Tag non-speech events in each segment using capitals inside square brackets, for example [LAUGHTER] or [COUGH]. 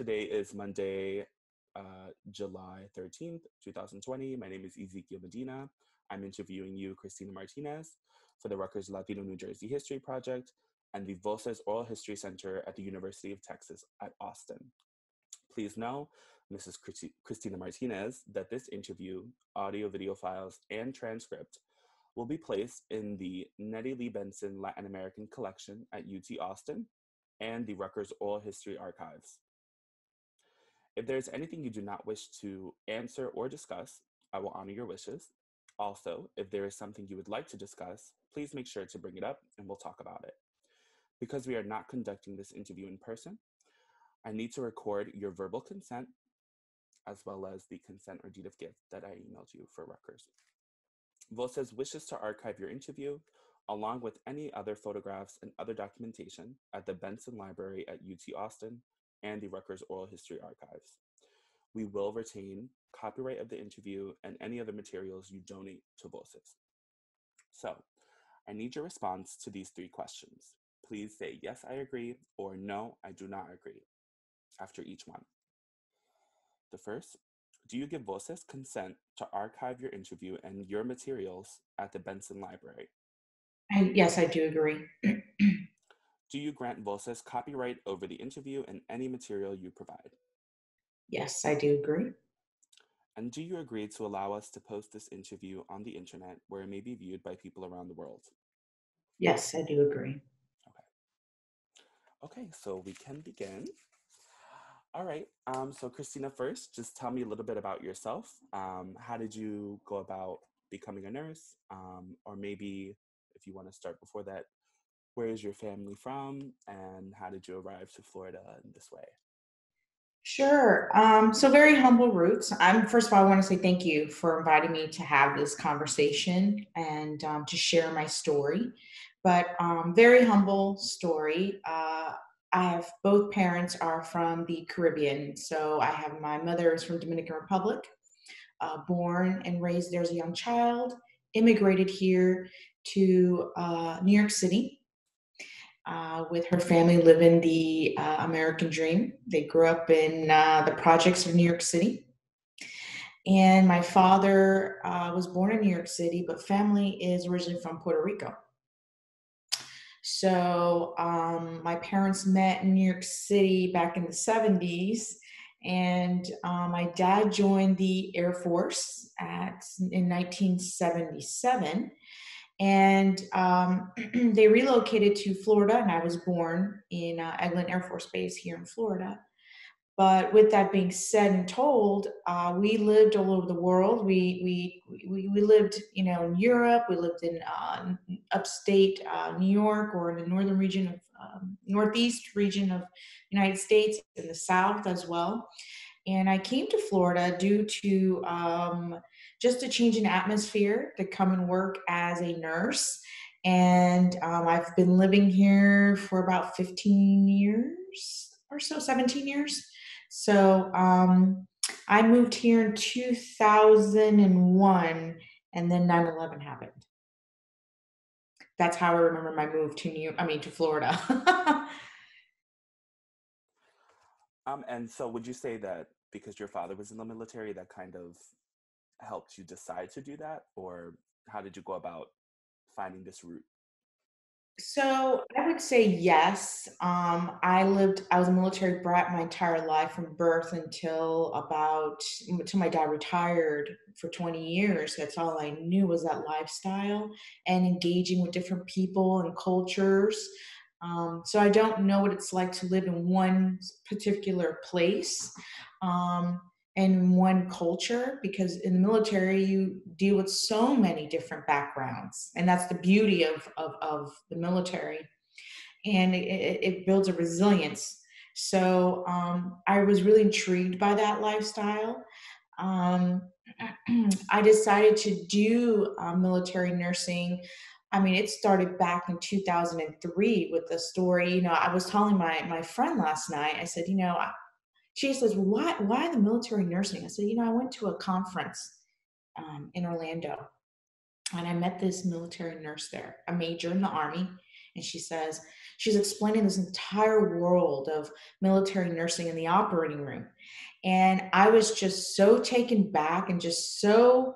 Today is Monday, uh, July 13th, 2020. My name is Ezekiel Medina. I'm interviewing you, Christina Martinez, for the Rutgers Latino New Jersey History Project and the Voces Oral History Center at the University of Texas at Austin. Please know, Mrs. Christi- Christina Martinez, that this interview, audio, video files, and transcript will be placed in the Nettie Lee Benson Latin American Collection at UT Austin and the Rutgers Oral History Archives. If there's anything you do not wish to answer or discuss, I will honor your wishes. Also, if there is something you would like to discuss, please make sure to bring it up and we'll talk about it. Because we are not conducting this interview in person, I need to record your verbal consent as well as the consent or deed of gift that I emailed you for Rutgers. Voces wishes to archive your interview along with any other photographs and other documentation at the Benson Library at UT Austin and the Rutgers Oral History Archives. We will retain copyright of the interview and any other materials you donate to Voces. So, I need your response to these three questions. Please say yes, I agree, or no, I do not agree after each one. The first, do you give Voces consent to archive your interview and your materials at the Benson Library? I, yes, I do agree. Do you grant Voces copyright over the interview and any material you provide? yes, I do agree. And do you agree to allow us to post this interview on the internet where it may be viewed by people around the world? Yes, I do agree. Okay. Okay, so we can begin. All right, um, so Christina, first, just tell me a little bit about yourself. Um, how did you go about becoming a nurse? Um, or maybe if you want to start before that, where is your family from and how did you arrive to Florida in this way? Sure. Um, so very humble roots. I'm first of all, I want to say thank you for inviting me to have this conversation and um, to share my story. But um, very humble story. Uh, I have both parents are from the Caribbean. So I have my mother is from Dominican Republic, uh, born and raised there as a young child, immigrated here to uh, New York City uh, with her family living the uh, American dream. They grew up in uh, the projects of New York City. And my father uh, was born in New York City, but family is originally from Puerto Rico. So um, my parents met in New York City back in the 70s. And um, my dad joined the Air Force at, in 1977 and um, [CLEARS THROAT] they relocated to Florida, and I was born in uh, Eglin Air Force Base here in Florida. But with that being said and told, uh, we lived all over the world. We, we we we lived, you know, in Europe. We lived in uh, upstate uh, New York or in the northern region of um, northeast region of United States, in the South as well. And I came to Florida due to um, just a change in atmosphere to come and work as a nurse. And um, I've been living here for about 15 years or so, 17 years. So um, I moved here in 2001 and then 9 11 happened. That's how I remember my move to New I mean, to Florida. [LAUGHS] um, and so would you say that because your father was in the military, that kind of helped you decide to do that or how did you go about finding this route so I would say yes. Um, I lived, I was a military brat my entire life from birth until about, until my dad retired for 20 years. That's all I knew was that lifestyle and engaging with different people and cultures. Um, so I don't know what it's like to live in one particular place. Um, in one culture because in the military you deal with so many different backgrounds and that's the beauty of of, of the military and it, it builds a resilience so um, i was really intrigued by that lifestyle um, [CLEARS THROAT] i decided to do uh, military nursing I mean, it started back in 2003 with the story. You know, I was telling my my friend last night. I said, you know, she says, why, why the military nursing? I said, you know, I went to a conference um, in Orlando and I met this military nurse there, a major in the army. And she says, she's explaining this entire world of military nursing in the operating room. And I was just so taken back and just so,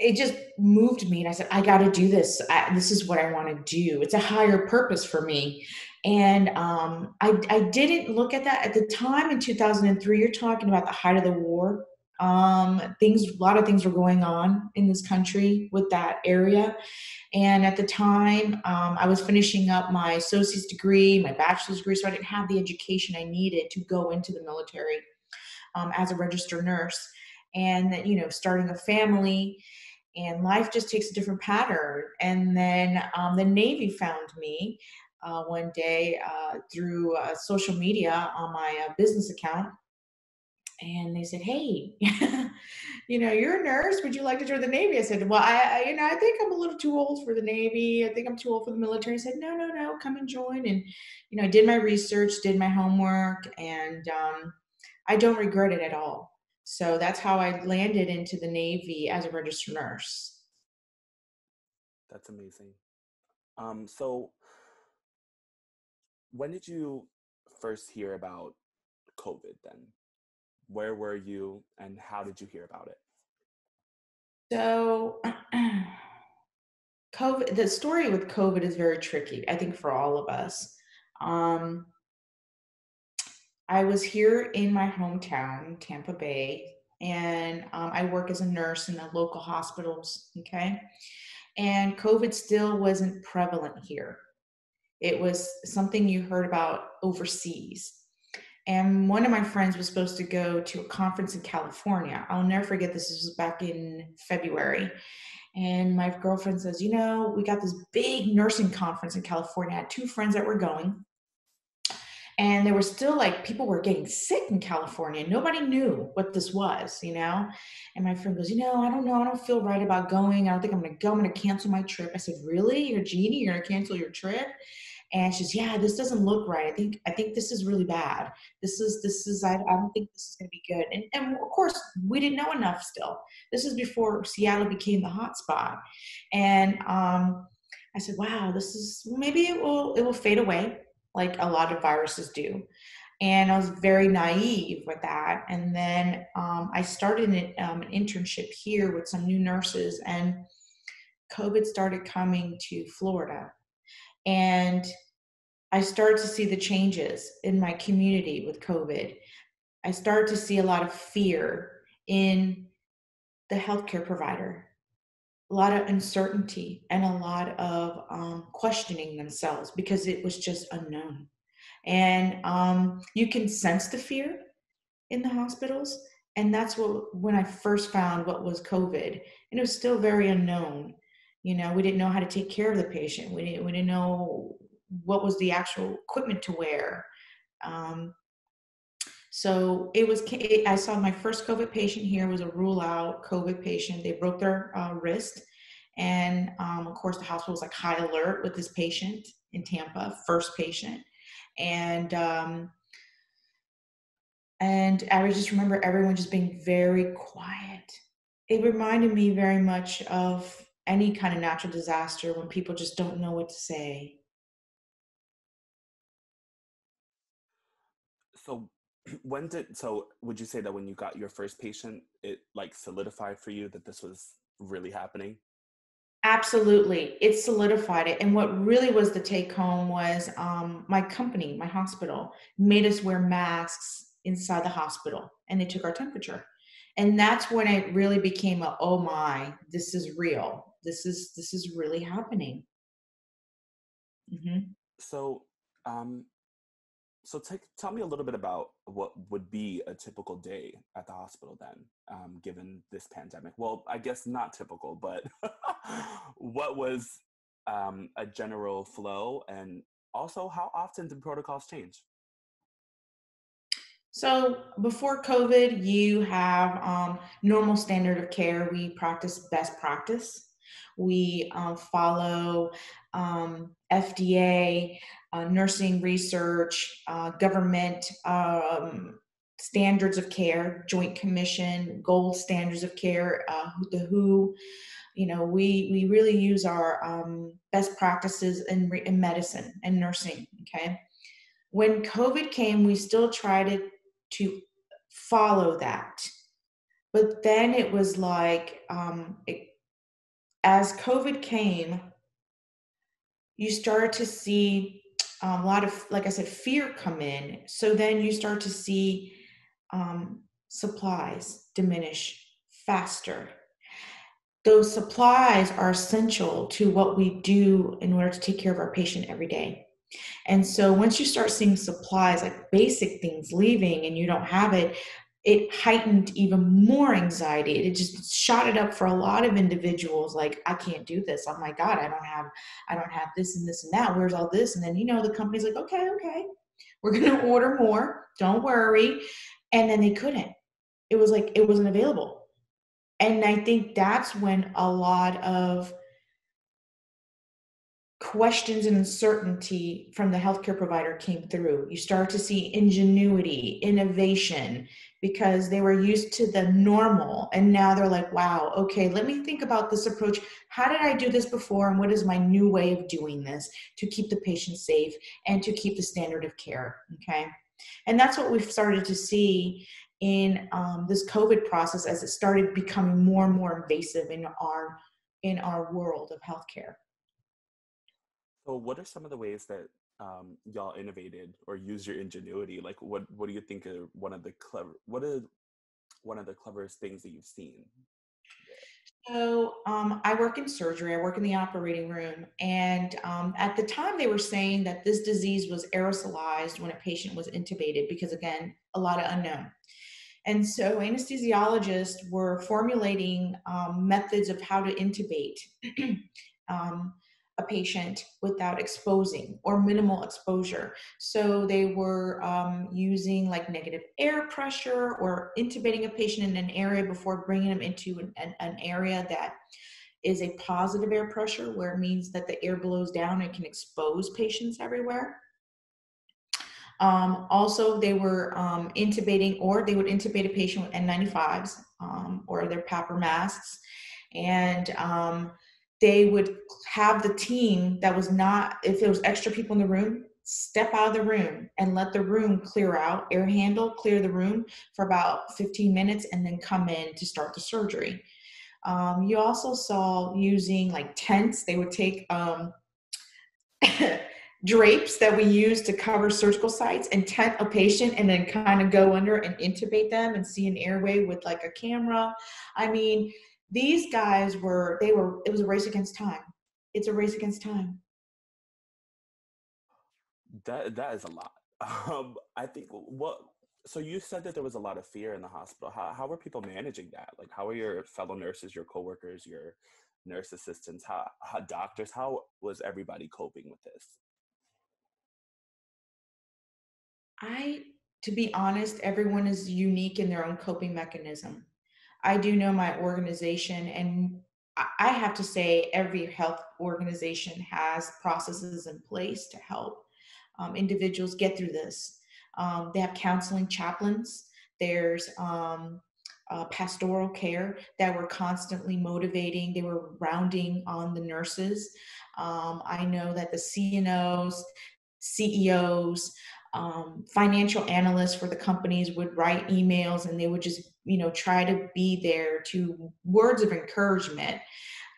it just moved me. And I said, I got to do this. I, this is what I want to do. It's a higher purpose for me. And um, I, I didn't look at that at the time in 2003. You're talking about the height of the war. Um, things, a lot of things were going on in this country with that area. And at the time, um, I was finishing up my associate's degree, my bachelor's degree, so I didn't have the education I needed to go into the military um, as a registered nurse. And you know, starting a family, and life just takes a different pattern. And then um, the Navy found me uh, one day uh, through uh, social media on my uh, business account. And they said, "Hey, [LAUGHS] you know, you're a nurse. Would you like to join the Navy?" I said, "Well, I, I, you know, I think I'm a little too old for the Navy. I think I'm too old for the military." I said, "No, no, no, come and join." And you know, I did my research, did my homework, and um, I don't regret it at all. So that's how I landed into the Navy as a registered nurse. That's amazing. Um, so when did you first hear about COVID then? Where were you and how did you hear about it? So, [CLEARS THROAT] COVID, the story with COVID is very tricky, I think, for all of us. Um, I was here in my hometown, Tampa Bay, and um, I work as a nurse in the local hospitals. Okay. And COVID still wasn't prevalent here. It was something you heard about overseas. And one of my friends was supposed to go to a conference in California. I'll never forget this. This was back in February. And my girlfriend says, You know, we got this big nursing conference in California. I had two friends that were going. And there were still like people were getting sick in California. Nobody knew what this was, you know? And my friend goes, You know, I don't know. I don't feel right about going. I don't think I'm going to go. I'm going to cancel my trip. I said, Really? You're Jeannie? You're going to cancel your trip? And she's yeah this doesn't look right. I think i think this is really bad. This is this is i, I don't think this is going to be good. And, and of course we didn't know enough still. This is before seattle became the hot spot and um, i said wow this is maybe it will it will fade away like a lot of viruses do. And i was very naive with that. And then um, i started an, um, an internship here with some new nurses and covid started coming to florida and I started to see the changes in my community with COVID. I started to see a lot of fear in the healthcare provider, a lot of uncertainty, and a lot of um, questioning themselves because it was just unknown. And um, you can sense the fear in the hospitals. And that's what, when I first found what was COVID, and it was still very unknown. You know, we didn't know how to take care of the patient. We didn't, we didn't know what was the actual equipment to wear. Um, so it was, I saw my first COVID patient here was a rule out COVID patient. They broke their uh, wrist. And um, of course, the hospital was like high alert with this patient in Tampa, first patient. And, um, and I just remember everyone just being very quiet. It reminded me very much of any kind of natural disaster when people just don't know what to say. So [CLEARS THROAT] when did so would you say that when you got your first patient it like solidified for you that this was really happening? Absolutely. It solidified it. And what really was the take home was um, my company, my hospital, made us wear masks inside the hospital and they took our temperature. And that's when it really became a oh my, this is real this is this is really happening mm-hmm. so um so take, tell me a little bit about what would be a typical day at the hospital then um, given this pandemic well i guess not typical but [LAUGHS] what was um, a general flow and also how often did protocols change so before COVID, you have um, normal standard of care. We practice best practice. We um, follow um, FDA, uh, nursing research, uh, government um, standards of care, Joint Commission, gold standards of care, uh, the WHO. you know we we really use our um, best practices in, in medicine and nursing okay when covid came we still tried to, to follow that but then it was like um, it, as covid came you started to see um, a lot of like i said fear come in so then you start to see um, supplies diminish faster those supplies are essential to what we do in order to take care of our patient every day. And so once you start seeing supplies like basic things leaving and you don't have it, it heightened even more anxiety. It just shot it up for a lot of individuals like I can't do this. Oh my god, I don't have I don't have this and this and that. Where's all this? And then you know the company's like, "Okay, okay. We're to [LAUGHS] order more. Don't worry." And then they couldn't. It was like it wasn't available and I think that's when a lot of questions and uncertainty from the healthcare provider came through. You start to see ingenuity, innovation, because they were used to the normal. And now they're like, wow, okay, let me think about this approach. How did I do this before? And what is my new way of doing this to keep the patient safe and to keep the standard of care? Okay. And that's what we've started to see in um, this COVID process as it started becoming more and more invasive in our in our world of healthcare. So, what are some of the ways that um, y'all innovated or used your ingenuity? Like, what what do you think are one of the clever what are one of the cleverest things that you've seen? So um, I work in surgery. I work in the operating room, and um, at the time they were saying that this disease was aerosolized when a patient was intubated because, again, a lot of unknown. And so anesthesiologists were formulating um, methods of how to intubate [CLEARS THROAT] um, a patient without exposing or minimal exposure. So they were um, using like negative air pressure or intubating a patient in an area before bringing them into an, an, an area that is a positive air pressure, where it means that the air blows down and can expose patients everywhere. Um, also, they were um, intubating, or they would intubate a patient with N95s um, or their PAPR masks, and um, they would have the team that was not, if there was extra people in the room, step out of the room and let the room clear out, air handle, clear the room for about 15 minutes, and then come in to start the surgery. Um, you also saw using like tents. They would take um, [COUGHS] drapes that we use to cover surgical sites and tent a patient and then kind of go under and intubate them and see an airway with like a camera. I mean, these guys were, they were, it was a race against time. It's a race against time. That, that is a lot. [LAUGHS] Um, I think what, so you said that there was a lot of fear in the hospital. How, how were people managing that? Like, how were your fellow nurses, your coworkers, your nurse assistants, how, how doctors, how was everybody coping with this? I, to be honest, everyone is unique in their own coping mechanism. I do know my organization, and I have to say, every health organization has processes in place to help um, individuals get through this. Um, they have counseling chaplains. There's um, uh, pastoral care that were constantly motivating. They were rounding on the nurses. Um, I know that the CNOs, CEOs, um, financial analysts for the companies would write emails and they would just you know try to be there to words of encouragement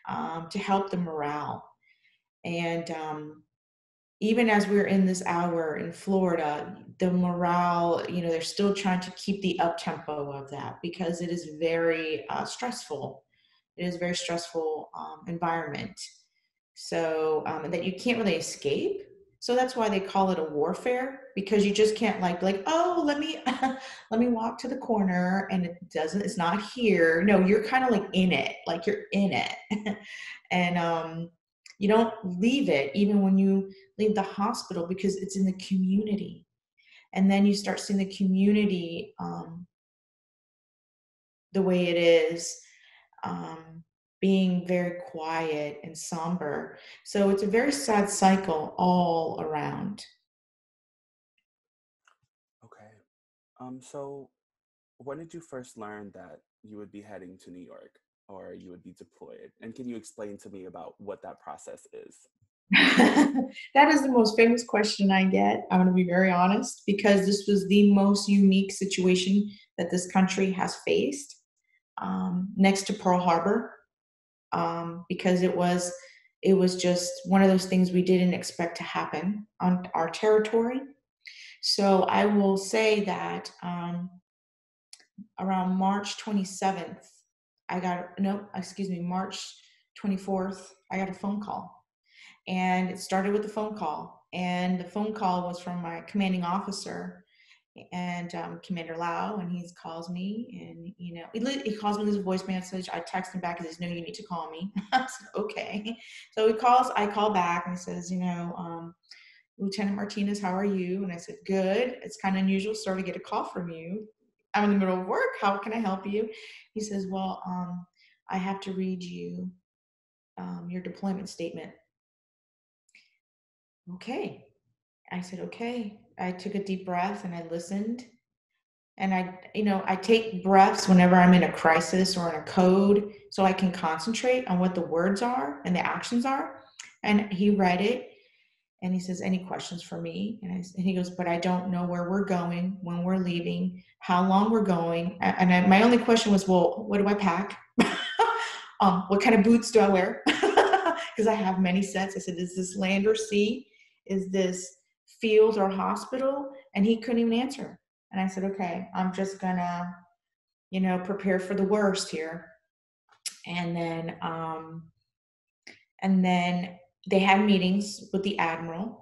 um, to help the morale. And um, even as we're in this hour in florida the morale you know they're still trying to keep the up tempo of that because it is very uh, stressful. It is a very stressful um, environment. So um, that you can't really escape. So that's why they call it a warfare because you just can't like like oh let me [LAUGHS] let me walk to the corner and it doesn't it's not here. No, you're kind of like in it, like you're in it, [LAUGHS] and um, you don't leave it even when you leave the hospital because it's in the community, and then you start seeing the community um, the way it is. Um, being very quiet and somber. So it's a very sad cycle all around. Okay. Um, so when did you first learn that you would be heading to New York? or you would be deployed. And can you explain to me about what that process is? [LAUGHS] that is the most famous question I get. I'm going to be very honest because this was the most unique situation that this country has faced um, next to Pearl Harbor um, because it was it was just one of those things we didn't expect to happen on our territory. So I will say that um, around March 27th, I got no, excuse me, March 24th, I got a phone call, and it started with a phone call, and the phone call was from my commanding officer and um, Commander Lau, and he calls me, and you know, he, he calls me, this voice message. I text him back and says, "No, you need to call me." [LAUGHS] I said, "Okay." So he calls. I call back and he says, "You know, um, Lieutenant Martinez, how are you?" And I said, "Good. It's kind of unusual, sir, to get a call from you. I'm in the middle of work. How can I help you?" He says, "Well, um, I have to read you um, your deployment statement." Okay. I said, "Okay." I took a deep breath and I listened. And I, you know, I take breaths whenever I'm in a crisis or in a code so I can concentrate on what the words are and the actions are. And he read it and he says, Any questions for me? And, I, and he goes, But I don't know where we're going, when we're leaving, how long we're going. And I, my only question was, Well, what do I pack? [LAUGHS] um, what kind of boots do I wear? [LAUGHS] Because I have many sets. I said, Is this land or sea? Is this field or hospital and he couldn't even answer and i said okay i'm just gonna you know prepare for the worst here and then um and then they had meetings with the admiral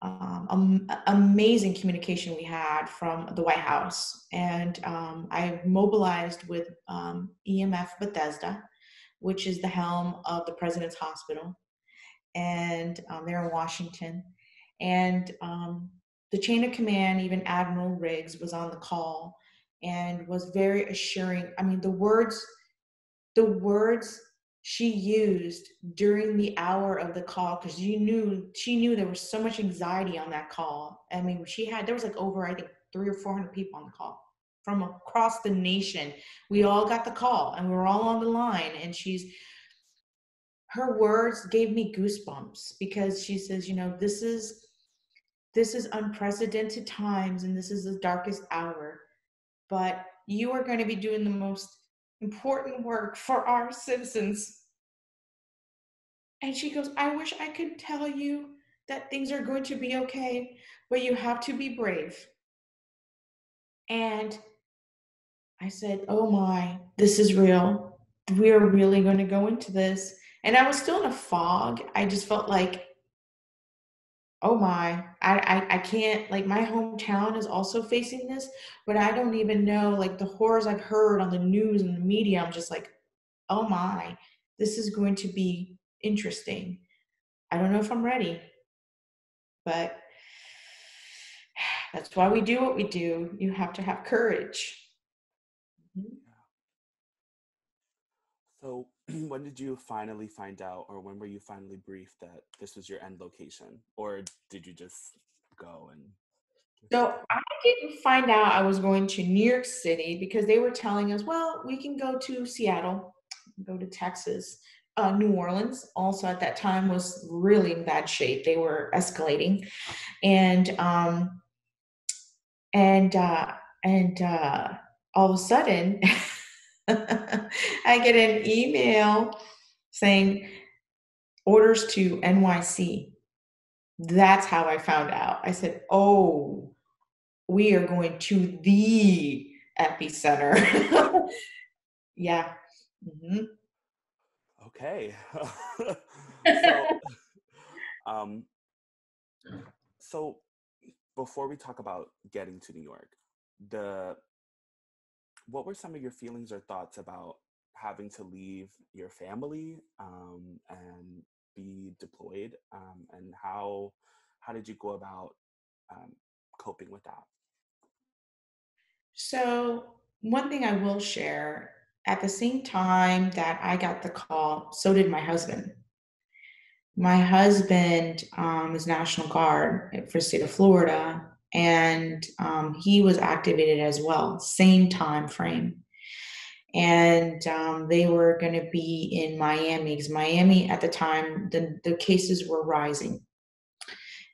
um, amazing communication we had from the white house and um, i mobilized with um, emf bethesda which is the helm of the president's hospital and um, they're in washington and um, the chain of command, even Admiral Riggs, was on the call and was very assuring. I mean, the words, the words she used during the hour of the call, because you knew she knew there was so much anxiety on that call. I mean, she had there was like over I think three or four hundred people on the call from across the nation. We all got the call and we were all on the line, and she's her words gave me goosebumps because she says, you know, this is this is unprecedented times and this is the darkest hour. But you are going to be doing the most important work for our citizens. And she goes, I wish I could tell you that things are going to be okay, but you have to be brave. And I said, Oh my, this is real. We are really going to go into this. And I was still in a fog. I just felt like oh my I, I i can't like my hometown is also facing this but i don't even know like the horrors i've heard on the news and the media i'm just like oh my this is going to be interesting. I don't know if i'm ready but [SIGHS] that's why we do what we do you have to have courage. Mm-hmm. so [CLEARS THROAT] when did you finally find out or when were you finally briefed that this was your end location? Or did you just go and so i didn't find out i was going to new york city because they were telling us well we can go to seattle go to texas. Uh, new orleans also at that time was really in bad shape. They were escalating. And um and uh and uh all of a sudden [LAUGHS] I get an email saying orders to NYC. That's how I found out. I said, oh, we are going to the epicenter. [LAUGHS] yeah. Mm-hmm. Okay. [LAUGHS] so, [LAUGHS] um, so before we talk about getting to New York, the what were some of your feelings or thoughts about having to leave your family um, and be deployed um, and how how did you go about um, coping with that? So one thing i will share at the same time that i got the call so did my husband. My husband um, is national guard for the state of florida and um, he was activated as well same time frame and um, they were going to be in Miami because Miami at the time the, the cases were rising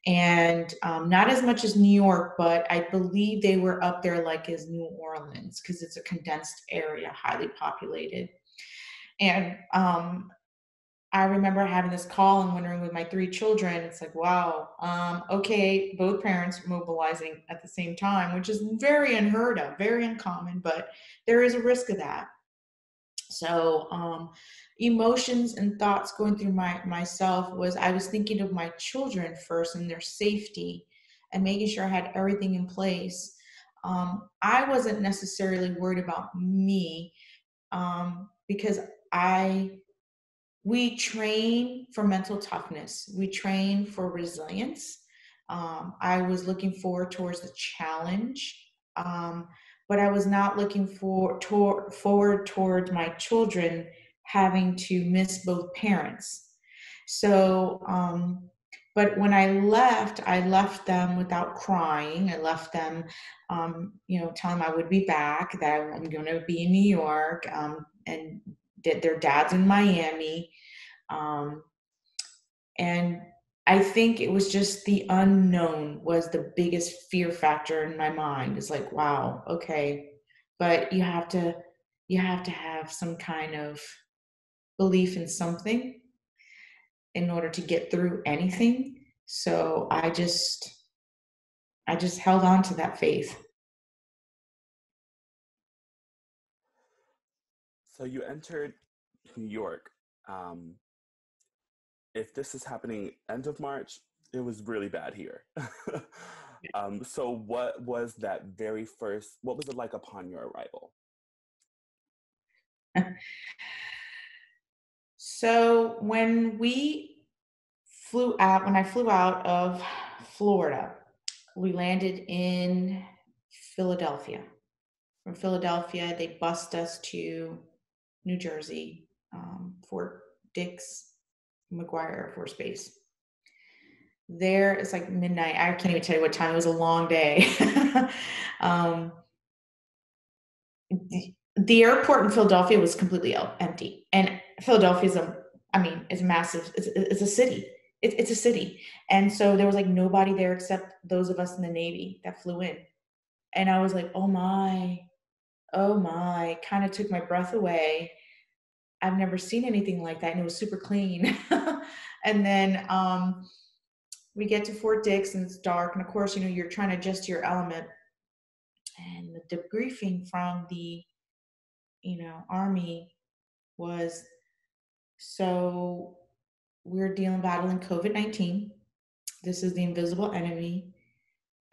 and um, not as much as New York, but I believe they were up there like as New Orleans because it's a condensed area, highly populated. And um, I remember having this call and wondering with my three children, it's like, wow, um, okay, both parents mobilizing at the same time, which is very unheard of, very uncommon, but there is a risk of that. So um, emotions and thoughts going through my myself was I was thinking of my children first and their safety and making sure I had everything in place. Um, I wasn't necessarily worried about me um, because I we train for mental toughness. We train for resilience. Um, I was looking forward towards the challenge. Um, but I was not looking for tor- forward towards my children having to miss both parents. So, um, but when I left, I left them without crying. I left them, um, you know, telling them I would be back, that I'm going to be in New York, um, and that their dad's in Miami. Um, and I think it was just the unknown was the biggest fear factor in my mind. It's like, wow, okay, but you have to you have to have some kind of belief in something in order to get through anything. So I just I just held on to that faith. So you entered New York um, if this is happening end of March, it was really bad here. [LAUGHS] um, so, what was that very first? What was it like upon your arrival? [LAUGHS] so, when we flew out, when I flew out of Florida, we landed in Philadelphia. From Philadelphia, they bussed us to New Jersey, um, Fort Dix, McGuire Air Force Base. There, it's like midnight. I can't even tell you what time. It was a long day. [LAUGHS] um, the, the airport in Philadelphia was completely empty, and Philadelphia is a, I mean, it's massive. It's, it's a city. It, it's a city, and so there was like nobody there except those of us in the Navy that flew in, and I was like, oh my, oh my, kind of took my breath away I've never seen anything like that. And it was super clean. [LAUGHS] and then um, we get to Fort Dix and it's dark. And of course, you know, you're trying to adjust your element. And the debriefing from the, you know, Army was so we're dealing, battling COVID 19. This is the invisible enemy.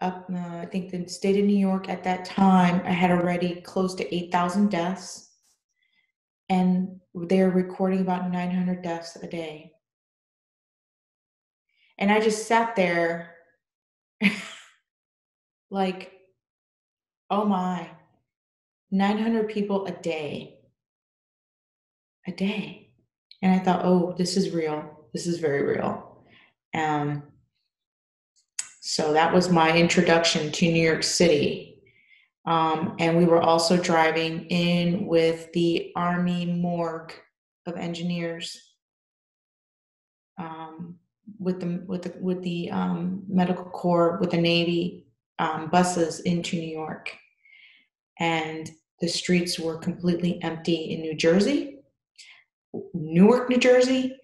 Up, uh, I think the state of New York at that time, I had already close to 8,000 deaths and they're recording about 900 deaths a day. And I just sat there [LAUGHS] like, oh my, 900 people a day. A day. And I thought, oh, this is real. This is very real. Um, so that was my introduction to New York City. Um, and we were also driving in with the Army Corps of Engineers, um, with the with the with the um, medical corps, with the Navy um, buses into New York, and the streets were completely empty in New Jersey, Newark, New Jersey.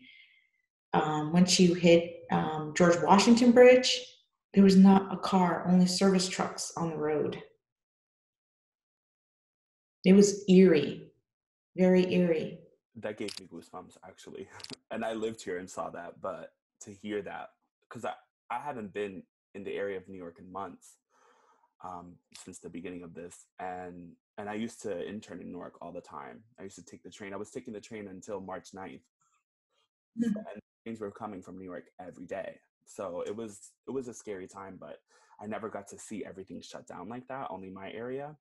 Um, once you hit um, George Washington Bridge, there was not a car, only service trucks on the road. It was eerie, very eerie. That gave me goosebumps actually. [LAUGHS] and I lived here and saw that, but to hear that, because I, I haven't been in the area of New York in months um, since the beginning of this. And and I used to intern in Newark all the time. I used to take the train. I was taking the train until March 9th. Mm-hmm. And things were coming from New York every day. So it was it was a scary time, but I never got to see everything shut down like that, only my area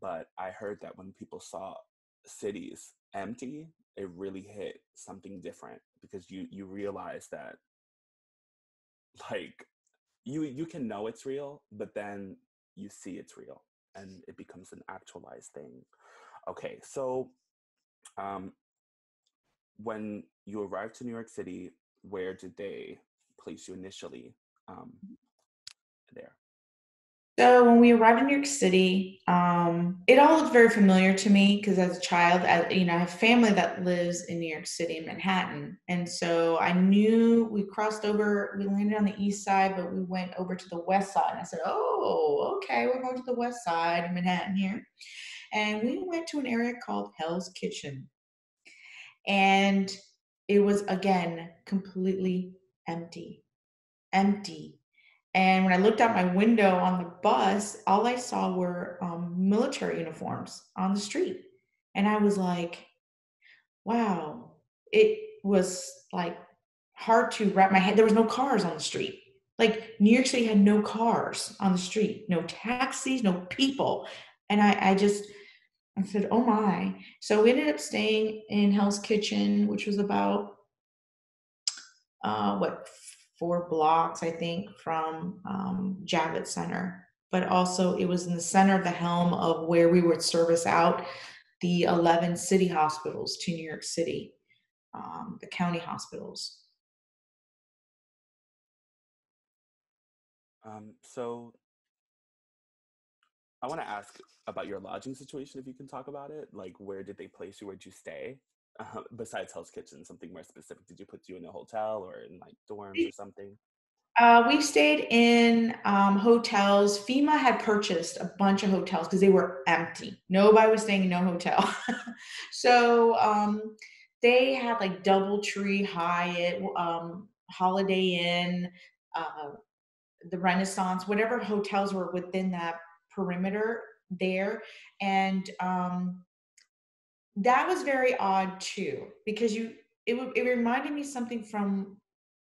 but I heard that when people saw cities empty, it really hit something different because you you realize that like you you can know it's real, but then you see it's real and it becomes an actualized thing. Okay, so um, when you arrived to New York City, where did they place you initially um, there? So when we arrived in New York City, um, it all looked very familiar to me because as a child, I, you know, I have family that lives in New York City, Manhattan, and so I knew we crossed over. We landed on the east side, but we went over to the west side. And I said, "Oh, okay, we're going to the west side of Manhattan here," and we went to an area called Hell's Kitchen, and it was again completely empty, empty and when I looked out my window on the bus, all I saw were um, military uniforms on the street. And I was like, wow, it was like hard to wrap my head. There was no cars on the street. Like New York City had no cars on the street, no taxis, no people. And I, I just, I said, oh my. So we ended up staying in Hell's Kitchen, which was about, uh, what, four blocks, I think, from um, Javits Center. But also, it was in the center of the helm of where we would service out the 11 city hospitals to New York City, um, the county hospitals. Um, so, I want to ask about your lodging situation, if you can talk about it. Like, where did they place you? Where'd you stay? uh, besides Hell's Kitchen, something more specific? Did you put you in a hotel or in like dorms or something? Uh, we stayed in um, hotels. FEMA had purchased a bunch of hotels because they were empty. Nobody was staying in no hotel. [LAUGHS] so um, they had like DoubleTree, Hyatt, um, Holiday Inn, uh, the Renaissance, whatever hotels were within that perimeter there. And um, that was very odd too because you it it reminded me something from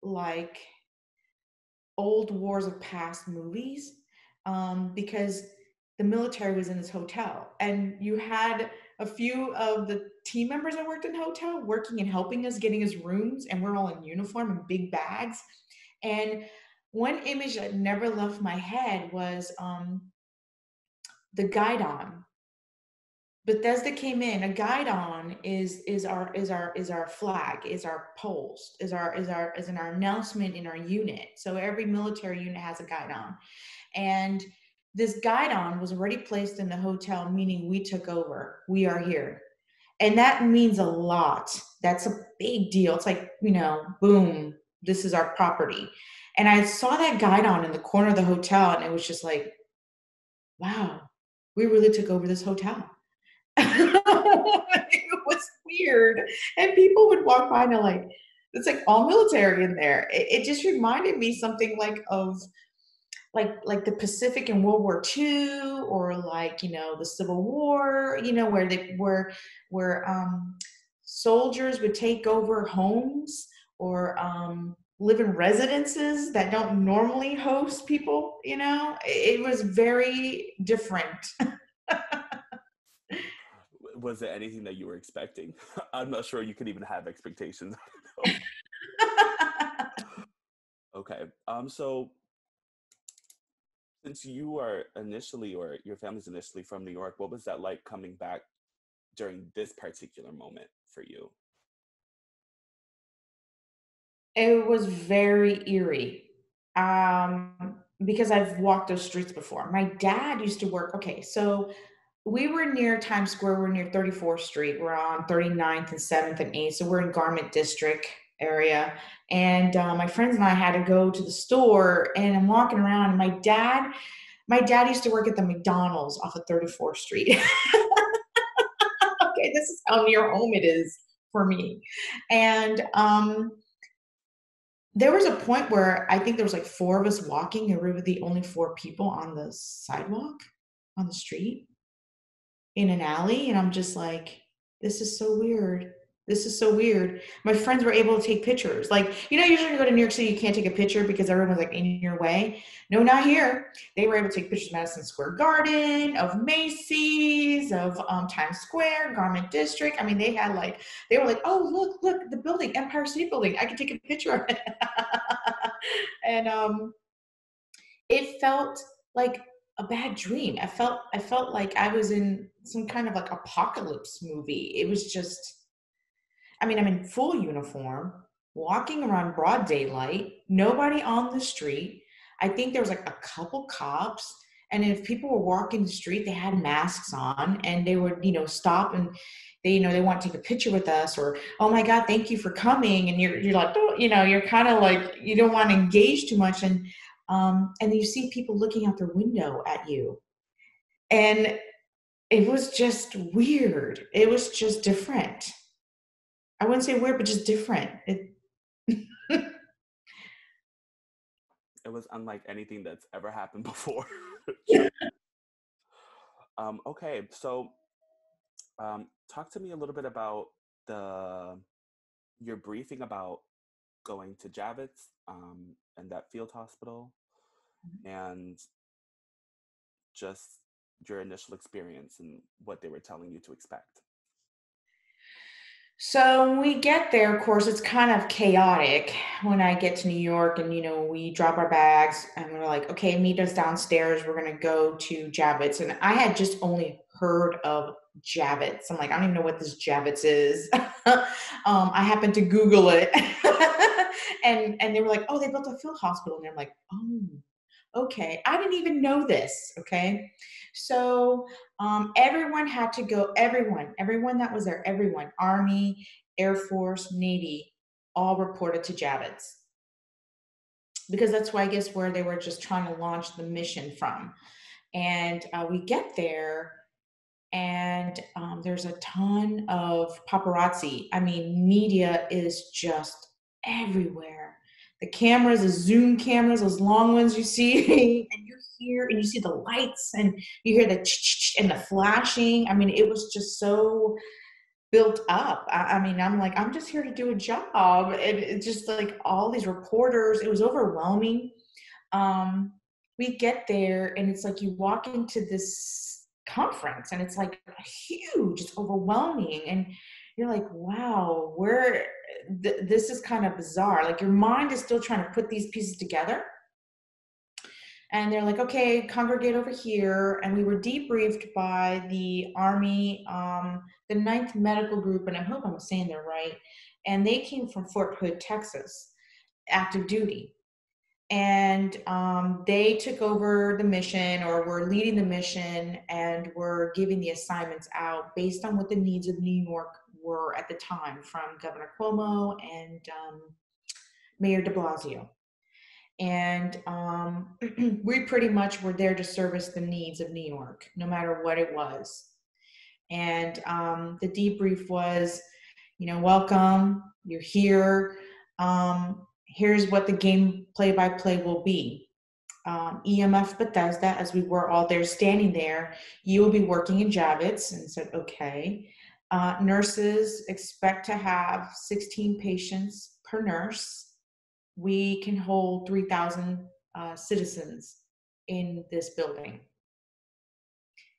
like old wars of past movies um, because the military was in this hotel and you had a few of the team members that worked in hotel working and helping us getting us rooms and we're all in uniform and big bags and one image that never left my head was um, the guidon Bethesda came in. A guidon is is our is our is our flag, is our post, is our is our is an our announcement in our unit. So every military unit has a guidon, and this guidon was already placed in the hotel, meaning we took over. We are here, and that means a lot. That's a big deal. It's like you know, boom, this is our property. And I saw that guidon in the corner of the hotel, and it was just like, wow, we really took over this hotel [LAUGHS] it was weird. And people would walk by and they're like, it's like all military in there. It, it, just reminded me something like of like like the Pacific in World War II or like, you know, the Civil War, you know, where they where where um soldiers would take over homes or um live in residences that don't normally host people, you know? It, was very different. [LAUGHS] was it anything that you were expecting? [LAUGHS] I'm not sure you could even have expectations. [LAUGHS] okay. Um. So, since you are initially, or your family's initially from New York, what was that like coming back during this particular moment for you? It was very eerie. Um, because I've walked those streets before. My dad used to work. Okay, so we were near Times Square. We're near 34th Street. We're on 39th and 7th and 8th. So we're in Garment District area. And uh, my friends and I had to go to the store and I'm walking around and my dad, my dad used to work at the McDonald's off of 34th Street. [LAUGHS] okay, this is how near home it is for me. And um, there was a point where I think there was like four of us walking and we were the only four people on the sidewalk on the street in an alley and i'm just like this is so weird this is so weird. My friends were able to take pictures. Like you know usually you go to new york city you can't take a picture because everyone's like in your way. No not here. They were able to take pictures of madison square garden of macy's of um, times square garment district. I mean they had like they were like oh look look the building empire state building. I can take a picture of it. [LAUGHS] And um it felt like a bad dream. I felt I felt like I was in some kind of like apocalypse movie. It was just I mean, I'm in full uniform, walking around broad daylight, nobody on the street. I think there was like a couple cops and if people were walking the street they had masks on and they would you know stop and they you know they want to take a picture with us or oh my god thank you for coming and you're you're like oh, you know you're kind of like you don't want to engage too much and um and you see people looking out their window at you. And it was just weird. It was just different i wouldn't say weird but just different it it was unlike anything that's ever happened [LAUGHS] before. um, okay, so um, talk to me a little bit about the your briefing about going to Javits um, and that field hospital, mm-hmm. and just your initial experience and what they were telling you to expect. So when we get there, of course, it's kind of chaotic when I get to New York and, you know, we drop our bags and we're like, okay, meet us downstairs. We're going to go to Javits. And I had just only heard of Javits. I'm like, I don't even know what this Javits is. [LAUGHS] um, I happened to Google it. [LAUGHS] and, and they were like, oh, they built a field hospital. And I'm like, oh, okay. I didn't even know this. Okay. So um, everyone had to go, everyone, everyone that was there, everyone, Army, Air Force, Navy, all reported to Javits. Because that's why I guess where they were just trying to launch the mission from. And uh, we get there, and um, there's a ton of paparazzi. I mean, media is just everywhere. The cameras, the zoom cameras, those long ones you see, [LAUGHS] and you hear and you see the lights and you hear the and the flashing. I mean, it was just so built up. I, I, mean, I'm like, I'm just here to do a job. And it's just like all these reporters, it was overwhelming. Um, we get there and it's like you walk into this conference and it's like huge, it's overwhelming. And you're like, wow, where th- this is kind of bizarre. Like your mind is still trying to put these pieces together and they're like, okay, congregate over here. And we were debriefed by the Army, um, the Ninth Medical Group, and I hope I'm saying they're right. And they came from Fort Hood, Texas, active duty. And um, they took over the mission or were leading the mission and were giving the assignments out based on what the needs of New York were at the time from Governor Cuomo and um, Mayor de Blasio and um, [CLEARS THROAT] we pretty much were there to service the needs of New York, no matter what it was. And um, the debrief was, you know, welcome, you're here. Um, here's what the game play by play will be. Um, EMF Bethesda, as we were all there standing there, you will be working in Javits. And said, okay. Uh, nurses expect to have 16 patients per nurse we can hold 3,000 uh, citizens in this building.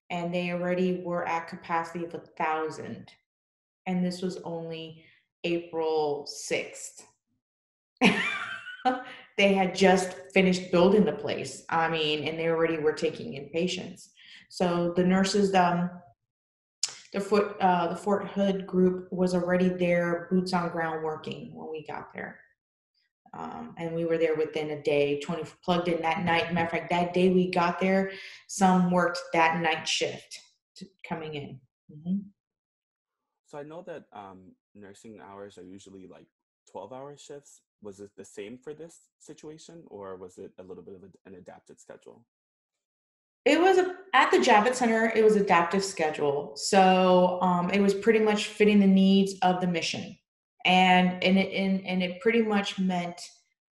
And they already were at capacity of a thousand. And this was only April 6th. [LAUGHS] they had just finished building the place. I mean, and they already were taking in patients. So the nurses, um, the foot, uh, the Fort Hood group was already there, boots on ground, working when we got there. Um, and we were there within a day, 20 plugged in that night. Matter of fact, that day we got there, some worked that night shift to, coming in. Mm-hmm. So I know that um, nursing hours are usually like 12 hour shifts. Was it the same for this situation or was it a little bit of an adapted schedule? It was a, at the Javits Center, it was adaptive schedule. So um, it was pretty much fitting the needs of the mission and and it and, and it pretty much meant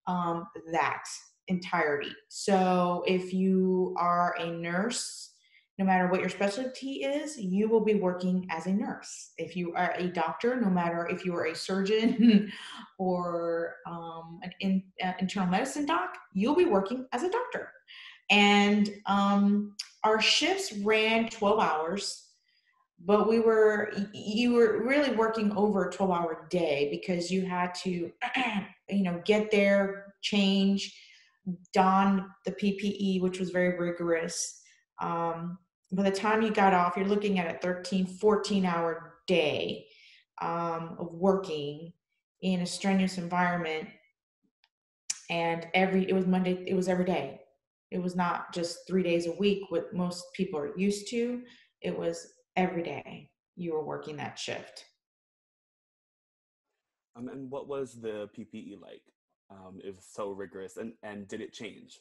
um, that entirety. So if you are a nurse, no matter what your specialty is, you will be working as a nurse. If you are a doctor, no matter if you are a surgeon [LAUGHS] or um, an in, uh, internal medicine doc, you'll be working as a doctor. And um, our shifts ran 12 hours but we were you were really working over a 12 hour day because you had to [CLEARS THROAT] you know get there change don the ppe which was very rigorous Um, by the time you got off, you're looking at a 13, 14 hour day um, of working in a strenuous environment. And every, it was Monday, it was every day. It was not just three days a week, what most people are used to. It was every day you were working that shift. Um, and what was the PPE like? Um, it was so rigorous, and and did it change?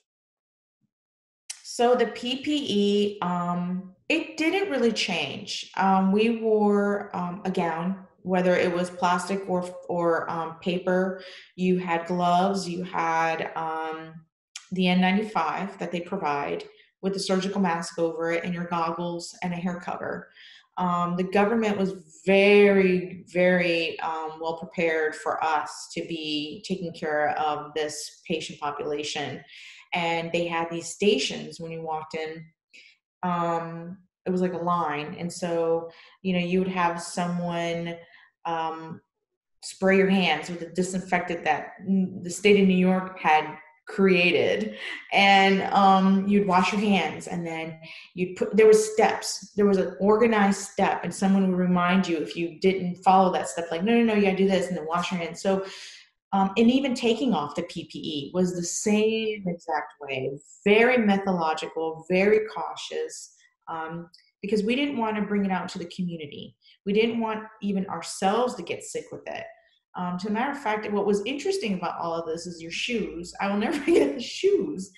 So the PPE, um, it didn't really change. Um, we wore um, a gown, whether it was plastic or or um, paper. You had gloves. You had um, the N95 that they provide with the surgical mask over it, and your goggles and a hair cover. Um, the government was very, very um, well prepared for us to be taking care of this patient population. And they had these stations when you walked in. Um, it was like a line. And so, you know, you would have someone um, spray your hands with the disinfectant that the state of New York had created. And um, you'd wash your hands and then you'd put there was steps. There was an organized step and someone would remind you if you didn't follow that step like no no no you gotta do this and then wash your hands. So um, and even taking off the ppe was the same exact way. Very methodological very cautious um, because we didn't want to bring it out to the community. We didn't want even ourselves to get sick with it um, to a matter of fact, what was interesting about all of this is your shoes. I will [LAUGHS] never forget the shoes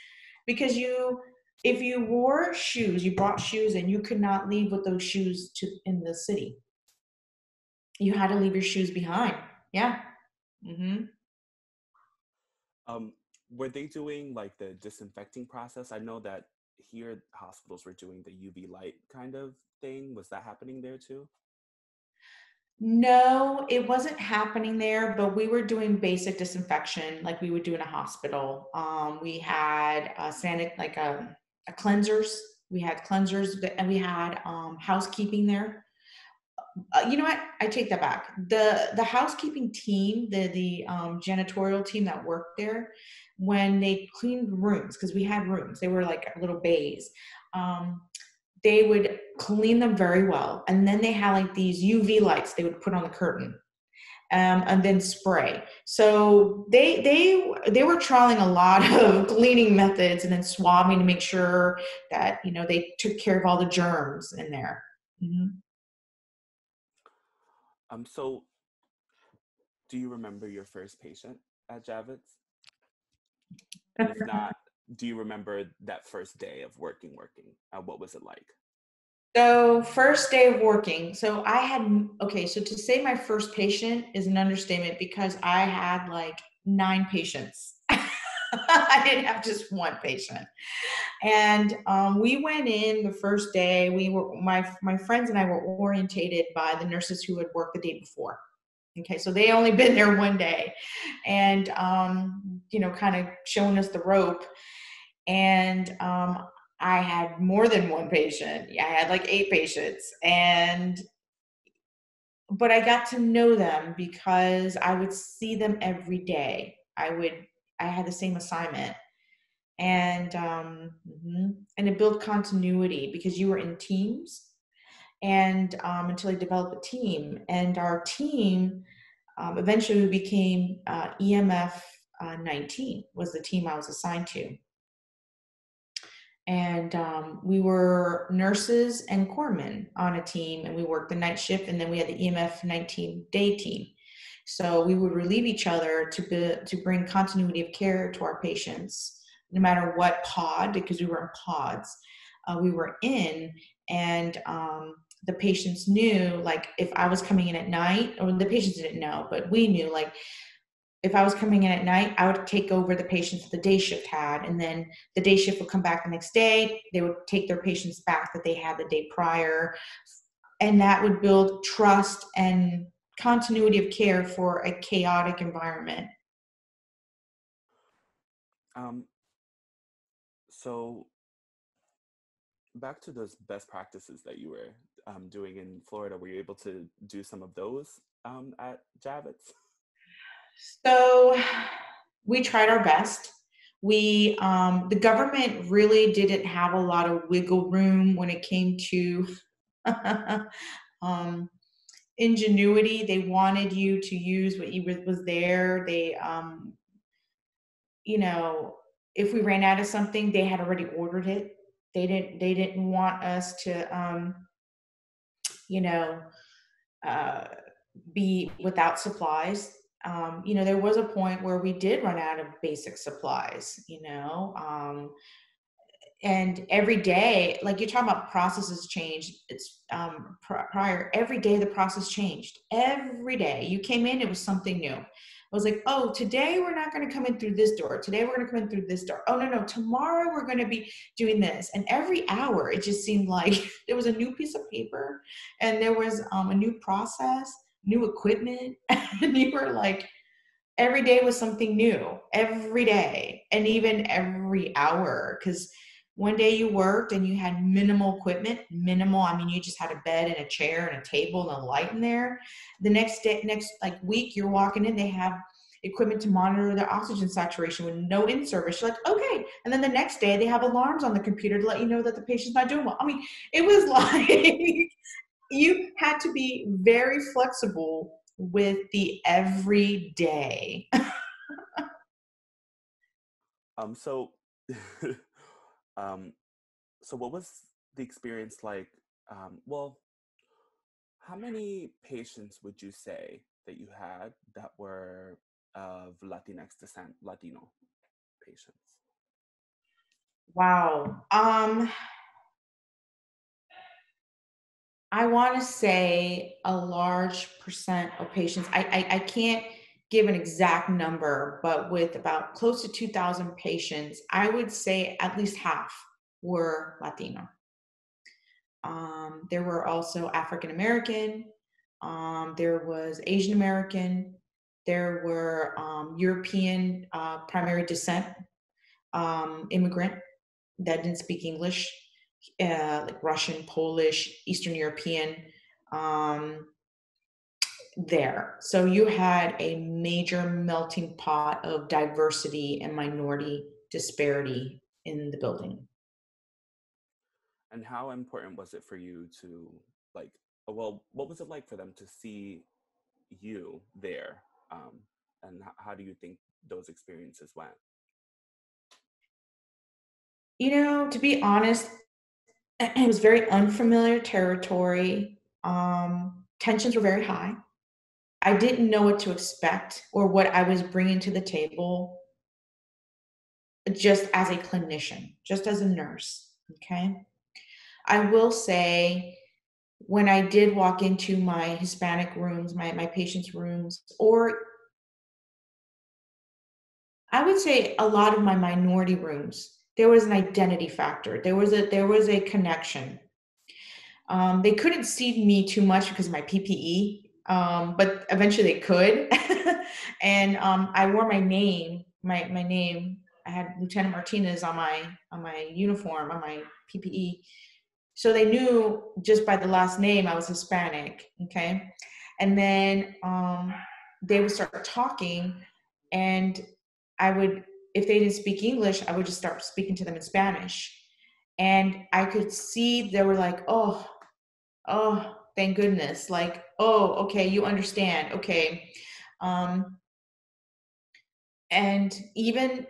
because you, if you wore shoes, you brought shoes and you could not leave with those shoes to in the city. You had to leave your shoes behind. Yeah. Mm-hmm. Um, were they doing like the disinfecting process? I know that here hospitals were doing the UV light kind of thing. Was that happening there too? No, it wasn't happening there, but we were doing basic disinfection like we would do in a hospital. Um, we had a sanit like a, um, a, cleansers. We had cleansers and we had um, housekeeping there. Uh, you know what? I take that back. The the housekeeping team, the the um, janitorial team that worked there, when they cleaned rooms because we had rooms, they were like little bays. Um, they would clean them very well and then they had like these uv lights they would put on the curtain um, and then spray. So they they they were trialing a lot [LAUGHS] of cleaning methods and then swabbing to make sure that you know they took care of all the germs in there. Mm-hmm. um so do you remember your first patient at javits? If not do you remember that first day of working working? Uh, what was it like? So first day of working so i had okay so to say my first patient is an understatement because i had like nine patients. [LAUGHS] I didn't have just one patient. And um, we went in the first day we were my my friends and i were orientated by the nurses who had worked the day before. Okay so they only [LAUGHS] been there one day. And um, you know kind of showing us the rope and um, I had more than one patient. Yeah, I had like eight patients. And, but I got to know them because I would see them every day. I would, I had the same assignment. And, um, mm-hmm. and it built continuity because you were in teams and um, until I developed a team. And our team um, eventually became uh, EMF uh, 19 was the team I was assigned to and um, we were nurses and corpsmen on a team and we worked the night shift and then we had the emf 19 day team. So we would relieve each other to be, to bring continuity of care to our patients no matter what pod because we were in pods uh, we were in. And um, the patients knew like if i was coming in at night or the patients didn't know but we knew like if I was coming in at night, I would take over the patients that the day shift had, and then the day shift would come back the next day. They would take their patients back that they had the day prior, and that would build trust and continuity of care for a chaotic environment. Um, so, back to those best practices that you were um, doing in Florida, were you able to do some of those um, at Javits? So we tried our best. we um, the government really didn't have a lot of wiggle room when it came to [LAUGHS] um, ingenuity. They wanted you to use what you was there. They, um, you know, if we ran out of something, they had already ordered it. They didn't. They didn't want us to, um, you know, uh, be without supplies. Um, you know, there was a point where we did run out of basic supplies. You know, um, and every day like you're talking about processes change it's um, pr- prior every day the process changed every day you came in it was something new I was like, oh, today we're not going to come in through this door. Today we're going to come in through this door. Oh, no, no, tomorrow we're going to be doing this. And every hour, it just seemed like [LAUGHS] there was a new piece of paper and there was um, a new process, new equipment. [LAUGHS] and you were like, every day was something new, every day, and even every hour. Because one day you worked and you had minimal equipment minimal i mean you just had a bed and a chair and a table and a light in there the next day next like week you're walking in they have equipment to monitor their oxygen saturation with no in service you're like okay and then the next day they have alarms on the computer to let you know that the patient's not doing well i mean it was [LAUGHS] like you had to be very flexible with the everyday um so [LAUGHS] Um, so what was the experience like? Um, well, how many patients would you say that you had that were of Latinx descent, Latino patients? Wow. Um, I want to say a large percent of patients. I, I, I can't give an exact number, but with about close to 2,000 patients, I would say at least half were Latino. Um, there were also African American, um, there was Asian American, there were um, European uh, primary descent um, immigrant that didn't speak English, uh, like Russian, Polish, Eastern European. Um, there. So you had a major melting pot of diversity and minority disparity in the building. And how important was it for you to like uh, well, what was it like for them to see you there? Um, and how do you think those experiences went? You know, to be honest, it [CLEARS THROAT] was very unfamiliar territory. Um, tensions were very high. I didn't know what to expect or what I was bringing to the table just as a clinician, just as a nurse. Okay. I will say, when I did walk into my Hispanic rooms, my, my patients' rooms, or I would say a lot of my minority rooms, there was an identity factor. There was a there was a connection. Um, they couldn't see me too much because of my PPE um, but eventually they could. [LAUGHS] and um, I wore my name, my my name. I had Lieutenant Martinez on my on my uniform, on my PPE. So they knew just by the last name I was Hispanic. Okay, and then um, they would start talking, and I would, if they didn't speak English, I would just start speaking to them in Spanish, and I could see they were like, oh, oh, thank goodness. Like oh okay you understand. Okay. Um and even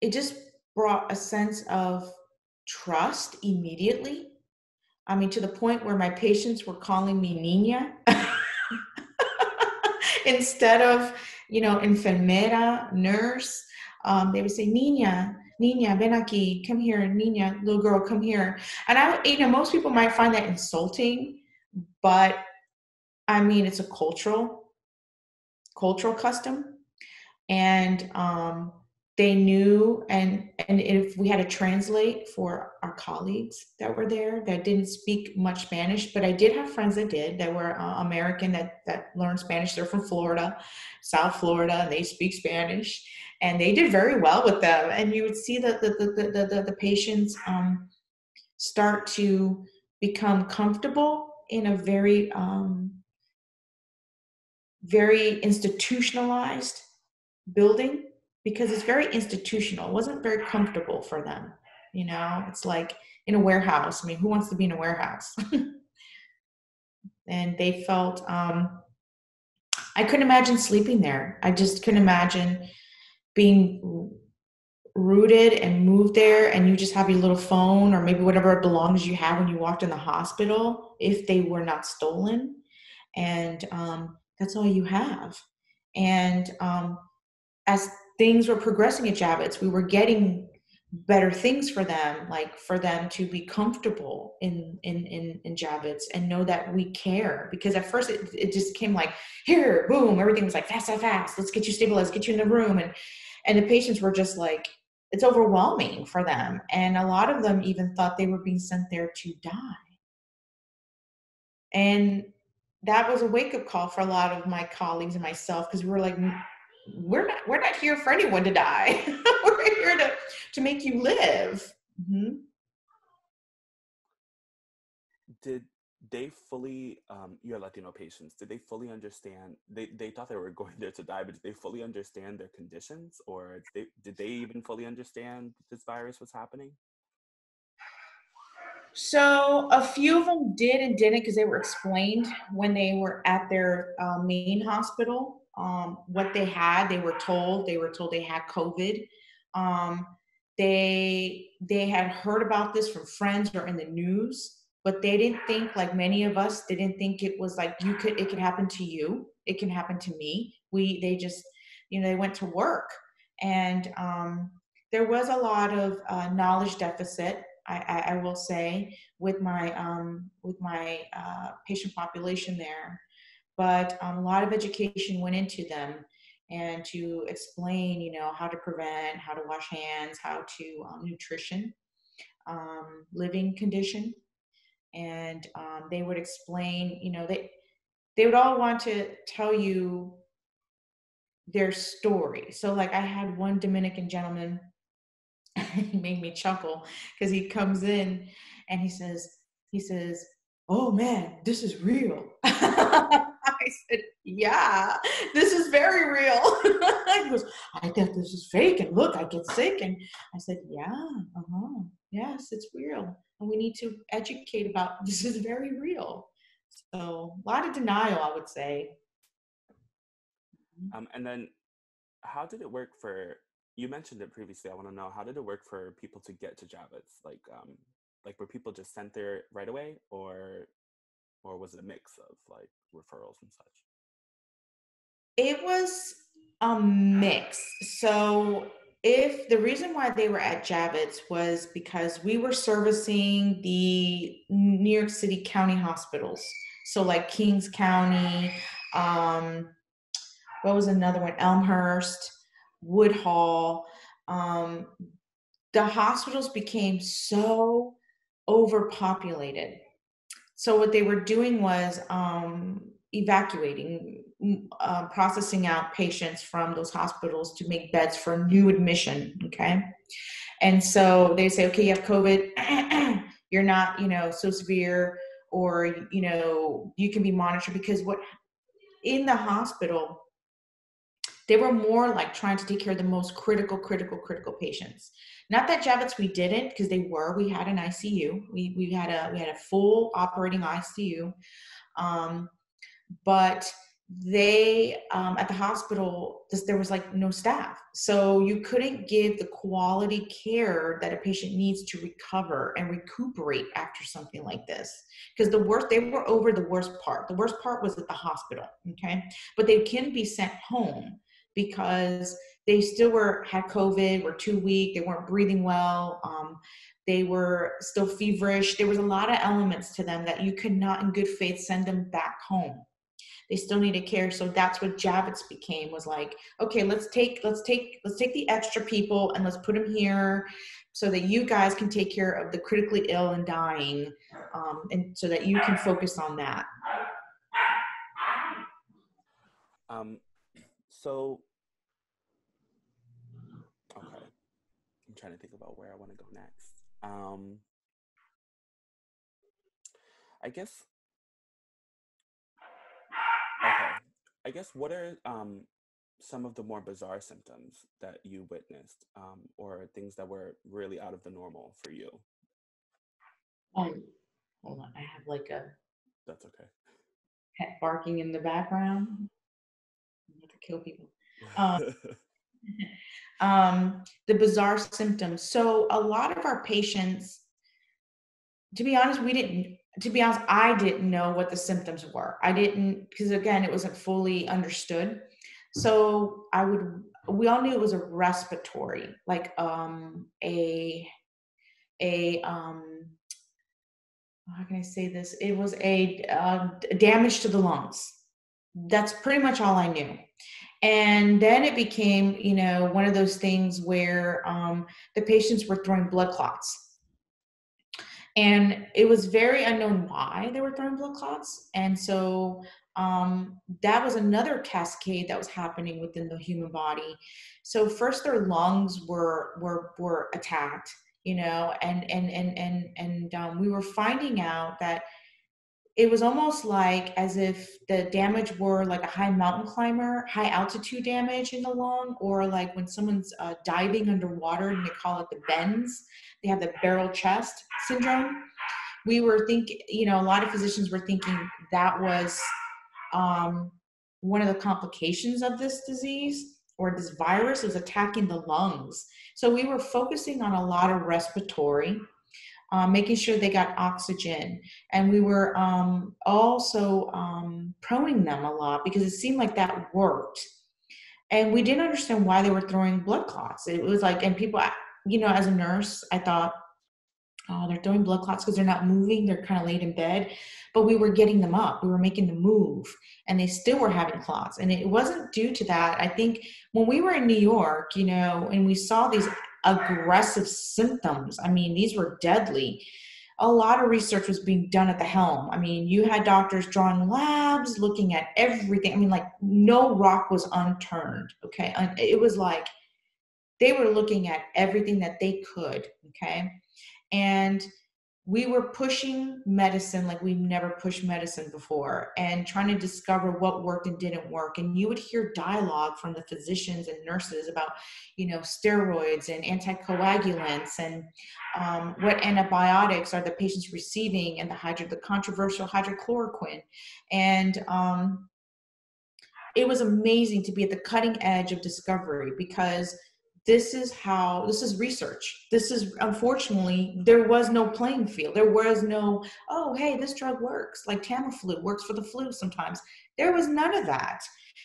it just brought a sense of trust immediately. I mean to the point where my patients were calling me nina [LAUGHS] instead of you know enfermera nurse um, they would say nina nina ven aquí come here nina little girl come here. And i you know most people might find that insulting but I mean, it's a cultural cultural custom, and um, they knew and and if we had to translate for our colleagues that were there that didn't speak much spanish but i did have friends that did that were uh, american that that learned spanish. They're from florida south florida and they speak spanish and they did very well with them and you would see that the the, the, the, the patients um, start to become comfortable in a very um, very institutionalized building because it's very institutional. It wasn't very comfortable for them. You know, it's like in a warehouse. I mean, who wants to be in a warehouse? [LAUGHS] and they felt um, I couldn't imagine sleeping there. I just couldn't imagine being rooted and moved there and you just have your little phone or maybe whatever belongings you have when you walked in the hospital if they were not stolen. And um, that's all you have. And um, as things were progressing at javits we were getting better things for them like for them to be comfortable in in in, in javits and know that we care. Because at first it, it just came like here boom everything was like fast fast fast let's get you stabilized get you in the room and and the patients were just like it's overwhelming for them. And a lot of them even thought they were being sent there to die. And that was a wake-up call for a lot of my colleagues and myself because we were like we're not we're not here for anyone to die. [LAUGHS] We're here to to make you live. Mm-hmm. did they fully um your latino patients did they fully understand they they thought they were [LAUGHS] going there to die but did they fully understand their conditions or did they, did they even fully understand this virus was happening so a few of them did and didn't because they were explained when they were at their uh, main hospital um, what they had. They were told they were told they had COVID. Um, they they had heard about this from friends or in the news, but they didn't think like many of us didn't think it was like you could it could happen to you. It can happen to me. We they just you know they went to work and um, there was a lot of uh, knowledge deficit I, I, I, will say with my um, with my uh, patient population there but um, a lot of education went into them and to explain you know how to prevent how to wash hands how to um, nutrition um, living condition and um, they would explain you know they they would all want to tell you their story so like i had one dominican gentleman [LAUGHS] he made me chuckle because he comes in and he says he says oh man this is real [LAUGHS] I said, Yeah, this is very real. [LAUGHS] he goes, I thought this is fake. And look, I get sick. And I said, Yeah, uh huh. Yes, it's real. And we need to educate about [LAUGHS] this is very real. So a lot of denial, I would say. Mm-hmm. Um, and then how did it work for you mentioned it previously. I want to know how did it work for people to get to Javits? Like, um, like were people just sent there right away, or or was it a mix of like referrals and such? It was a mix. So if the reason why they were at Javits was because we were servicing the New York City county hospitals. So like Kings County, um, what was another one? Elmhurst, Woodhull. Um, the hospitals became so overpopulated so what they were doing was um, evacuating, uh, processing out patients from those hospitals to make beds for new admission. Okay, and so they say, okay, you have COVID, [CLEARS THROAT] you're not, you know, so severe, or you know, you can be monitored because what in the hospital they were more like trying to take care of the most critical, critical, critical patients. Not that Javits we didn't, because they were. We had an ICU. We we had a we had a full operating ICU, um, but they um, at the hospital this, there was like no staff so you couldn't give the quality care that a patient needs to recover and recuperate after something like this because the worst they were over the worst part the worst part was at the hospital okay but they can be sent home because they still were had COVID, were too weak, they weren't breathing well, um, they were still feverish. There was a lot of elements to them that you could not, in good faith, send them back home. They still needed care, so that's what Javits became. Was like, okay, let's take, let's take, let's take the extra people and let's put them here, so that you guys can take care of the critically ill and dying, um, and so that you can focus on that. Um, so okay i'm trying to think about where i want to go next um i guess okay i guess what are um some of the more bizarre symptoms that you witnessed um, or things that were really out of the normal for you? Um, hold on, I have like a That's okay. pet barking in the background. I'm to kill people. Um, [LAUGHS] [LAUGHS] um, the bizarre symptoms. So a lot of our patients, to be honest, we didn't. To be honest, I didn't know what the symptoms were. I didn't because again, it wasn't fully understood. So I would. We all knew it was a respiratory, like um, a a um, how can I say this? It was a uh, damage to the lungs. That's pretty much all I knew. And then it became, you know, one of those things where um, the patients were throwing blood clots. And it was very unknown why they were throwing blood clots. And so um, that was another cascade that was happening within the human body. So first their lungs were were were attacked you know and and and and and um, we were finding out that it was almost like as if the damage were like a high mountain climber high altitude damage in the lung or like when someone's uh, diving underwater and they call it the bends they have the barrel chest syndrome we were thinking you know a lot of physicians were thinking that was um, one of the complications of this disease or this virus is attacking the lungs. So we were focusing on a lot of respiratory, um, making sure they got oxygen. And we were um, also um, proning them a lot because it seemed like that worked. And we didn't understand why they were throwing blood clots. It was like, and people, you know, as a nurse, I thought, oh, they're throwing blood clots because they're not moving. They're kind of laid in bed. But we were getting them up. We were making them move. And they still were having clots. And it wasn't due to that. I think when we were in New York, you know, and we saw these aggressive symptoms, I mean, these were deadly. A lot of research was being done at the helm. I mean, you had doctors drawing labs, looking at everything. I mean, like, no rock was unturned. Okay. It was like they were looking at everything that they could. Okay and we were pushing medicine like we've never pushed medicine before and trying to discover what worked and didn't work. And you would hear dialogue from the physicians and nurses about you know steroids and anticoagulants and um, what antibiotics are the patients receiving and the hydro the controversial hydrochloroquine. And um, it was amazing to be at the cutting edge of discovery because this is how this is research. This is unfortunately there was no playing field. There was no oh hey this drug works. Like tamiflu works for the flu sometimes. There was none of that.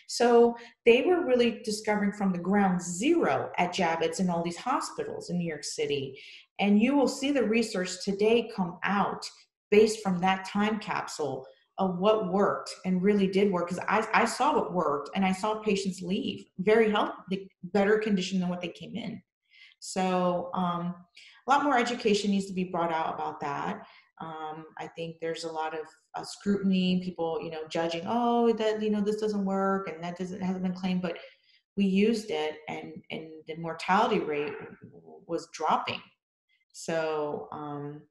So they were really discovering from the ground zero at Javits and all these hospitals in New York City. And you will see the research today come out based from that time capsule of what worked and really did work because I, I saw what worked and I saw patients leave very healthy, better condition than what they came in. So um, a lot more education needs to be brought out about that. Um, I think there's a lot of uh, scrutiny, people, you know, judging, oh, that, you know, this doesn't work and that doesn't, hasn't been claimed, but we used it and, and the mortality rate was dropping. So um,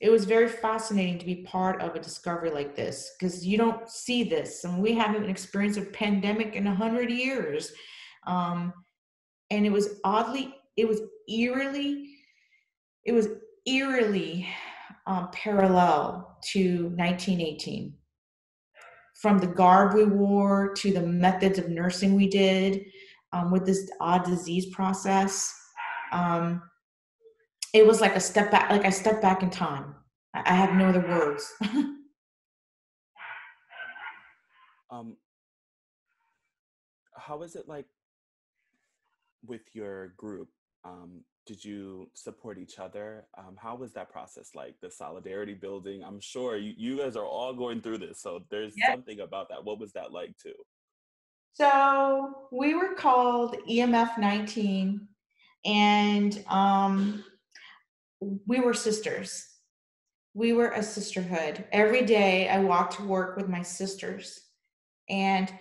it was very fascinating to be part of a discovery like this because you don't see this. And we haven't experienced a pandemic in a hundred years. Um, and it was oddly it was eerily it was eerily um, parallel to 1918 from the garb we wore to the methods of nursing we did um, with this odd disease process. Um, it was like a step back like i stepped back in time. I, have no other words. [LAUGHS] Um how is it like with your group? Um did you support each other? Um, how was that process like the solidarity building? I'm sure you, you guys are all going through this so there's yep. something about that. What was that like too? So we were called emf 19 and um, we were sisters. We were a sisterhood. Every day I walked to work with my sisters and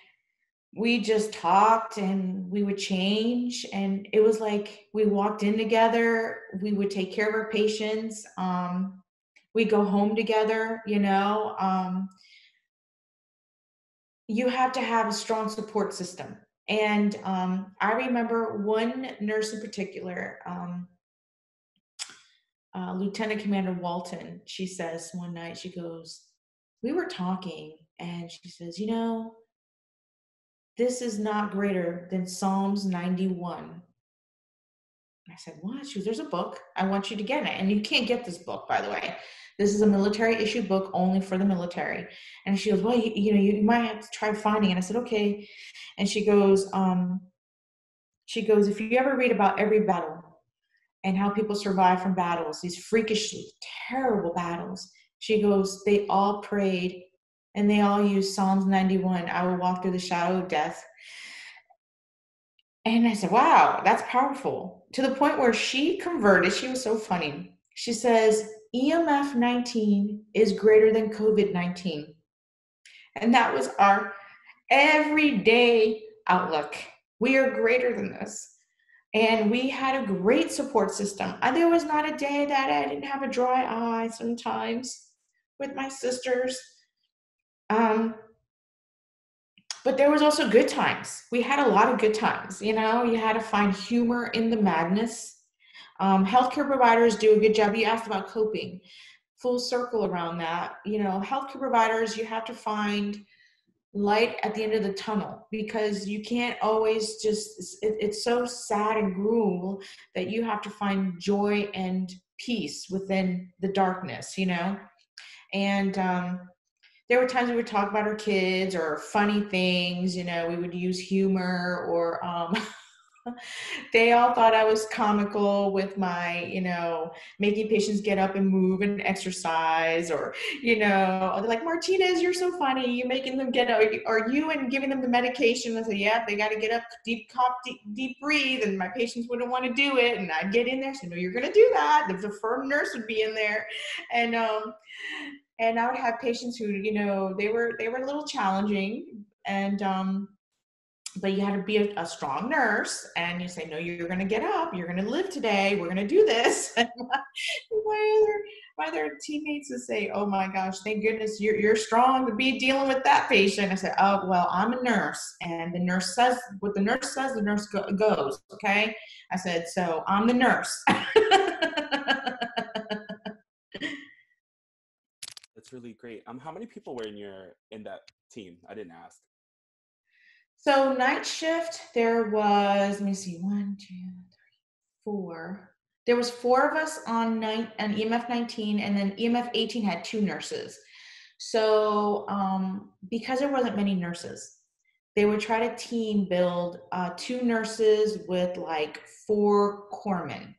we just talked and we would change and it was like we walked in together we would take care of our patients um, we go home together you know um, you have to have a strong support system And um, I remember one nurse in particular, um, uh, Lieutenant Commander Walton, she says one night, she goes, We were talking, and she says, You know, this is not greater than Psalms 91. I said, What? She goes, There's a book. I want you to get it. And you can't get this book, by the way. This is a military issue book only for the military. And she goes, Well, you, you know, you might have to try finding it. I said, Okay. And she goes, um, she goes, if you ever read about every battle and how people survive from battles, these freakishly terrible battles, she goes, they all prayed and they all used Psalms 91. I will walk through the shadow of death. And I said, wow, that's powerful. To the point where she converted, she was so funny. She says, EMF 19 is greater than COVID 19. And that was our everyday outlook. We are greater than this. And we had a great support system. There was not a day that I didn't have a dry eye sometimes with my sisters. Um, but there was also good times. We had a lot of good times. You know, you had to find humor in the madness. Um, healthcare providers do a good job. You asked about coping. Full circle around that. You know, healthcare providers, you have to find light at the end of the tunnel because you can't always just it, it's so sad and gruel that you have to find joy and peace within the darkness you know? And um, there were times we would talk about our kids or funny things you know we would use humor or um, [LAUGHS] they all thought I was comical with my, you know, making patients get up and move and exercise, or, you know, they're like, Martinez, you're so funny. You're making them get up, or you and giving them the medication. And say, yeah, they got to get up, deep cough, deep, deep breathe. And my patients wouldn't want to do it. And I'd get in there, say, no, you're going to do that. The, the firm nurse would be in there. And, um, and I would have patients who, you know, they were, they were a little challenging. And, um, but you had to be a, a, strong nurse and you say no you're going to get up. You're going to live today. We're going to do this. My, other, my other teammates would say oh my gosh thank goodness you're, you're strong to be dealing with that patient. I said oh well i'm a nurse and the nurse says what the nurse says the nurse go, goes okay? I said so i'm the nurse. [LAUGHS] That's really great. Um how many people were in your in that team? I didn't ask so night shift, there was, let me see, one, two, three, four. There was four of us on night and EMF 19, and then EMF 18 had two nurses. So um, because there wasn't many nurses, they would try to team build uh, two nurses with like four corpsmen.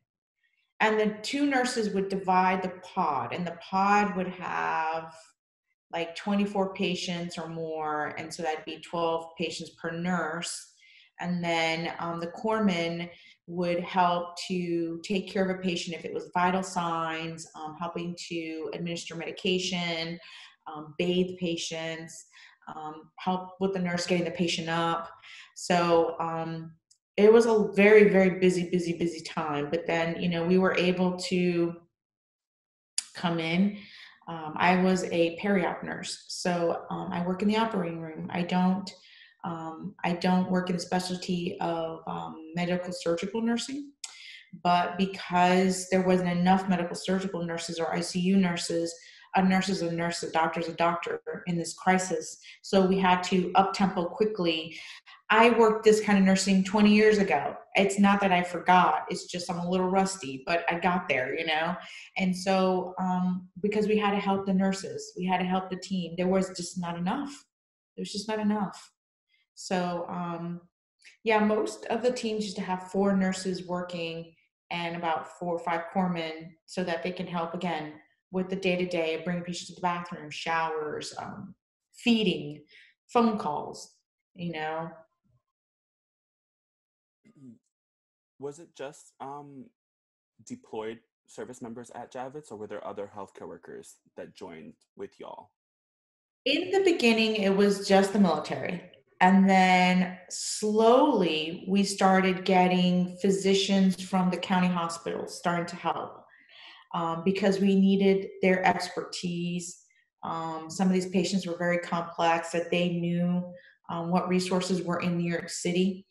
And the two nurses would divide the pod, and the pod would have like 24 patients or more, and so that'd be 12 patients per nurse. And then um, the corpsman would help to take care of a patient if it was vital signs, um, helping to administer medication, um, bathe patients, um, help with the nurse getting the patient up. So um, it was a very, very busy, busy, busy time. But then, you know, we were able to come in um, I was a peri-op nurse, so um, I work in the operating room. I don't, um, I don't work in the specialty of um, medical surgical nursing, but because there wasn't enough medical surgical nurses or ICU nurses, a nurse is a nurse, a doctor is a doctor in this crisis. So we had to up tempo quickly I worked this kind of nursing 20 years ago. It's not that I forgot, it's just I'm a little rusty, but I got there, you know? And so, um, because we had to help the nurses, we had to help the team, there was just not enough. There was just not enough. So, um, yeah, most of the teams used to have four nurses working and about four or five corpsmen so that they can help again with the day to day, bring patients to the bathroom, showers, um, feeding, phone calls, you know, was it just um, deployed service members at Javits, or were there other healthcare workers that joined with y'all? In the beginning, it was just the military. And then slowly, we started getting physicians from the county hospitals starting to help um, because we needed their expertise. Um, some of these patients were very complex that they knew um, what resources were in New York City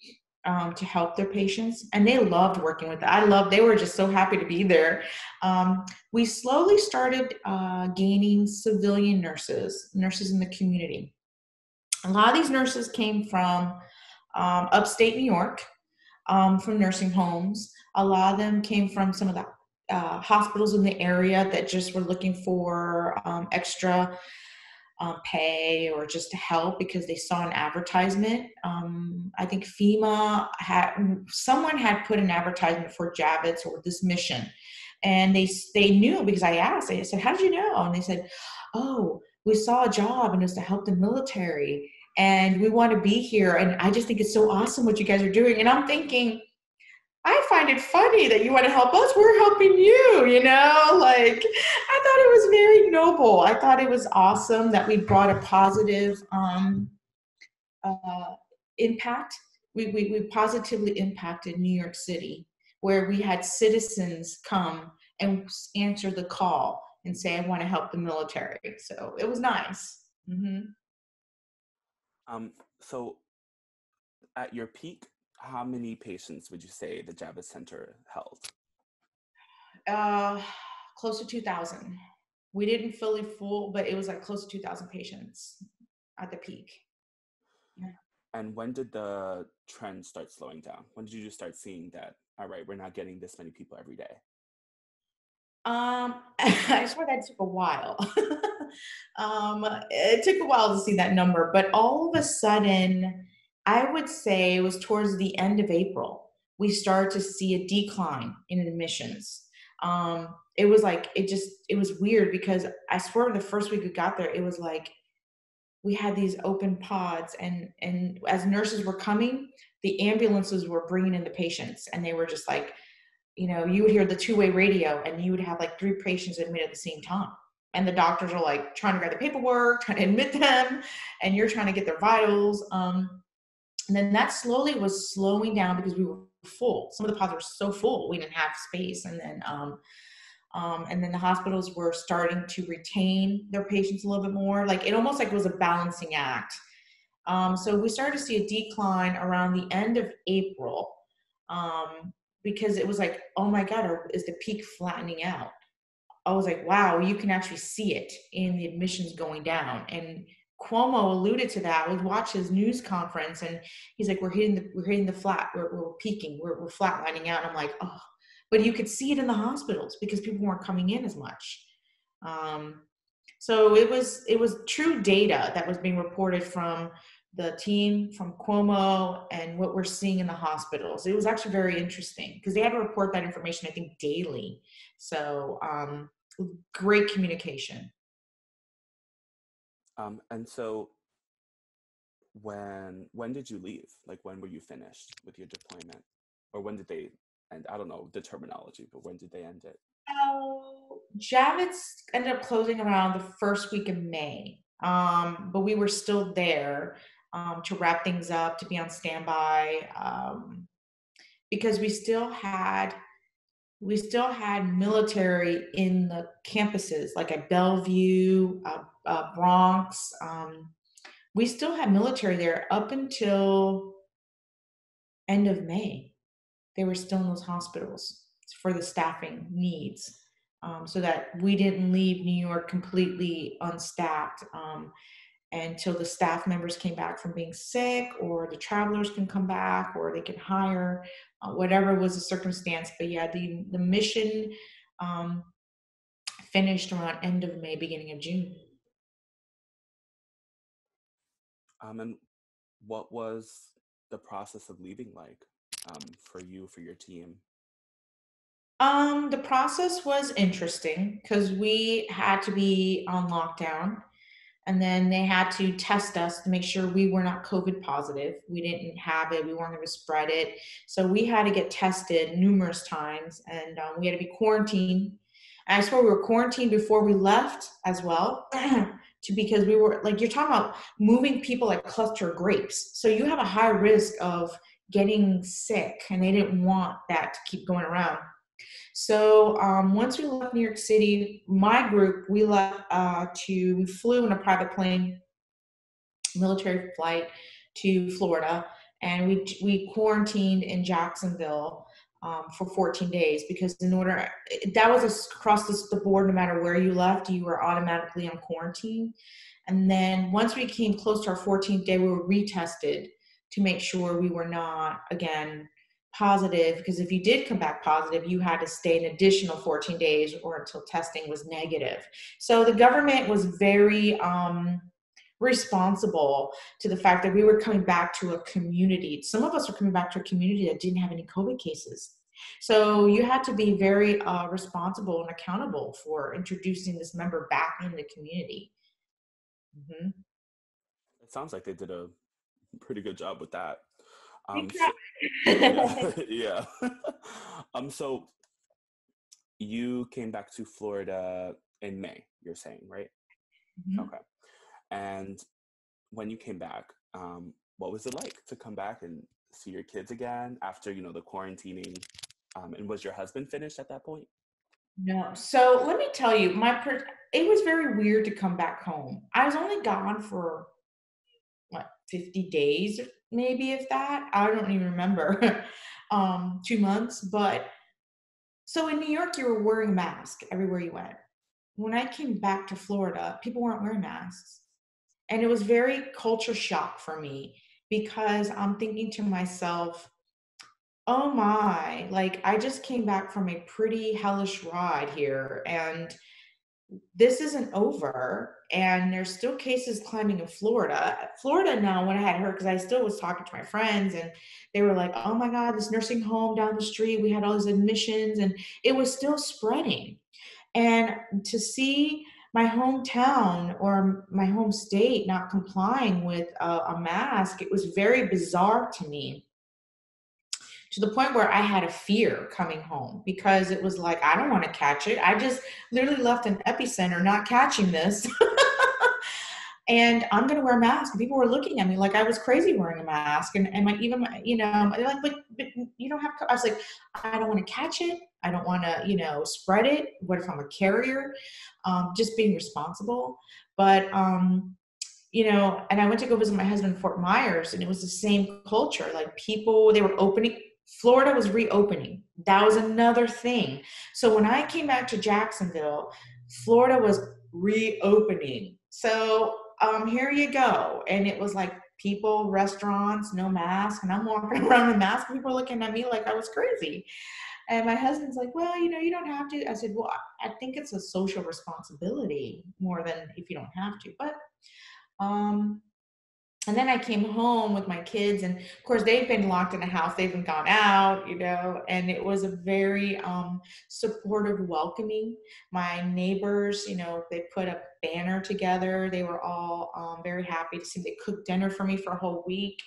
um, to help their patients, and they loved working with it. I loved; they were just so happy to be there. Um, we slowly started uh, gaining civilian nurses, nurses in the community. A lot of these nurses came from um, upstate New York, um, from nursing homes. A lot of them came from some of the uh, hospitals in the area that just were looking for um, extra um, pay or just to help because they saw an advertisement. Um, I think FEMA had someone had put an advertisement for Javits or this mission, and they they knew because I asked. I said, "How did you know?" And they said, "Oh, we saw a job and it was to help the military." And we want to be here. And I just think it's so awesome what you guys are doing. And I'm thinking, I find it funny that you want to help us. We're helping you, you know? Like, I thought it was very noble. I thought it was awesome that we brought a positive um, uh, impact. We, we, we positively impacted New York City, where we had citizens come and answer the call and say, I want to help the military. So it was nice. Mm-hmm. Um, so at your peak, how many patients would you say the Javits Center held? Uh, close to 2,000. We didn't fully full, but it was like close to 2,000 patients at the peak. Yeah. And when did the trend start slowing down? When did you just start seeing that, all right, we're not getting this many people every day? Um, [LAUGHS] I swear that took a while. [LAUGHS] um, it took a while to see that number, but all of a sudden, I would say it was towards the end of April, we started to see a decline in admissions. Um, it was like, it just, it was weird because I swear the first week we got there, it was like we had these open pods and, and as nurses were coming, the ambulances were bringing in the patients and they were just like, you know, you would hear the two way radio and you would have like three patients admit at the same time. And the doctors are like trying to grab the paperwork, trying to admit them, and you're trying to get their vitals. Um, and then that slowly was slowing down because we were full. Some of the pods were so full, we didn't have space. And then, um, um, and then the hospitals were starting to retain their patients a little bit more. Like it almost like was a balancing act. Um, so we started to see a decline around the end of April um, because it was like, oh my God, is the peak flattening out? I was like, wow, you can actually see it in the admissions going down. And Cuomo alluded to that. We watched his news conference, and he's like, "We're hitting the we're hitting the flat. We're we're peaking. We're we're flatlining out." And I'm like, "Oh," but you could see it in the hospitals because people weren't coming in as much. Um, so it was it was true data that was being reported from the team from Cuomo and what we're seeing in the hospitals. It was actually very interesting because they had to report that information, I think, daily. So um, great communication. Um, and so when when did you leave? Like when were you finished with your deployment? Or when did they end? I don't know the terminology, but when did they end it? So Javits ended up closing around the first week of May. Um, but we were still there um, to wrap things up, to be on standby, um, because we still had we still had military in the campuses, like at Bellevue, uh, uh, Bronx. Um, we still had military there up until end of May. They were still in those hospitals for the staffing needs, um, so that we didn't leave New York completely unstaffed um, until the staff members came back from being sick, or the travelers can come back, or they can hire, uh, whatever was the circumstance. But yeah, the the mission um, finished around end of May, beginning of June. Um, and what was the process of leaving like um, for you, for your team? Um, the process was interesting because we had to be on lockdown and then they had to test us to make sure we were not COVID positive. We didn't have it, we weren't going to spread it. So we had to get tested numerous times and um, we had to be quarantined. I swear we were quarantined before we left as well. [CLEARS THROAT] to because we were like you're talking about moving people like cluster grapes. So you have a high risk of getting sick and they didn't want that to keep going around. So um, once we left new york city my group we left uh, to we flew in a private plane military flight to Florida, and we we quarantined in Jacksonville um, for 14 days because in order that was across the board, no matter where you left, you were automatically on quarantine. And then once we came close to our 14th day, we were retested to make sure we were not again positive because if you did come back positive you had to stay an additional 14 days or until testing was negative so the government was very um, responsible to the fact that we were coming back to a community some of us were coming back to a community that didn't have any covid cases so you had to be very uh, responsible and accountable for introducing this member back in the community mm-hmm. it sounds like they did a pretty good job with that um, so, [LAUGHS] yeah. [LAUGHS] um. So you came back to Florida in May. You're saying, right? Mm-hmm. Okay. And when you came back, um, what was it like to come back and see your kids again after you know the quarantining? Um, and was your husband finished at that point? No. So let me tell you, my per- it was very weird to come back home. I was only gone for what 50 days maybe if that i don't even remember [LAUGHS] um two months but so in new york you were wearing a mask everywhere you went when i came back to florida people weren't wearing masks and it was very culture shock for me because i'm thinking to myself oh my like i just came back from a pretty hellish ride here and this isn't over and there's still cases climbing in Florida. Florida now, when I had heard, because I still was talking to my friends and they were like, oh my God, this nursing home down the street, we had all these admissions and it was still spreading. And to see my hometown or my home state not complying with a, a mask, it was very bizarre to me to the point where I had a fear coming home because it was like, I don't want to catch it. I just literally left an epicenter not catching this. [LAUGHS] and I'm going to wear a mask. People were looking at me like I was crazy wearing a mask. And, and my, even my, you know, they're like, but, but you don't have, to I was like, I don't want to catch it. I don't want to, you know, spread it. What if I'm a carrier? Um, just being responsible. But, um, you know, and I went to go visit my husband in Fort Myers, and it was the same culture. Like people, they were opening Florida was reopening. That was another thing. So when I came back to Jacksonville, Florida was reopening. So um, here you go. And it was like people, restaurants, no mask. And I'm walking [LAUGHS] around with mask. People looking at me like I was crazy. And my husband's like, well, you know, you don't have to. I said, well, I think it's a social responsibility more than if you don't have to. But um, and then I came home with my kids, and of course they've been locked in the house. They've been gone out, you know, and it was a very um, supportive, welcoming. My neighbors, you know, they put a banner together. They were all um, very happy to see. They cooked dinner for me for a whole week.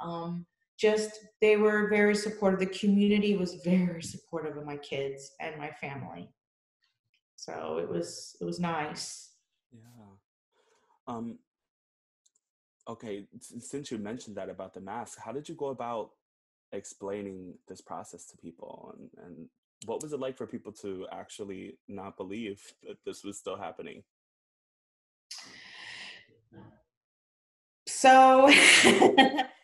Um, just they were very supportive. The community was very supportive of my kids and my family. So it was it was nice. Yeah. Um, okay, since you mentioned that about the mask, how did you go about explaining this process to people and, and what was it like for people to actually not believe that this was still happening? So [LAUGHS]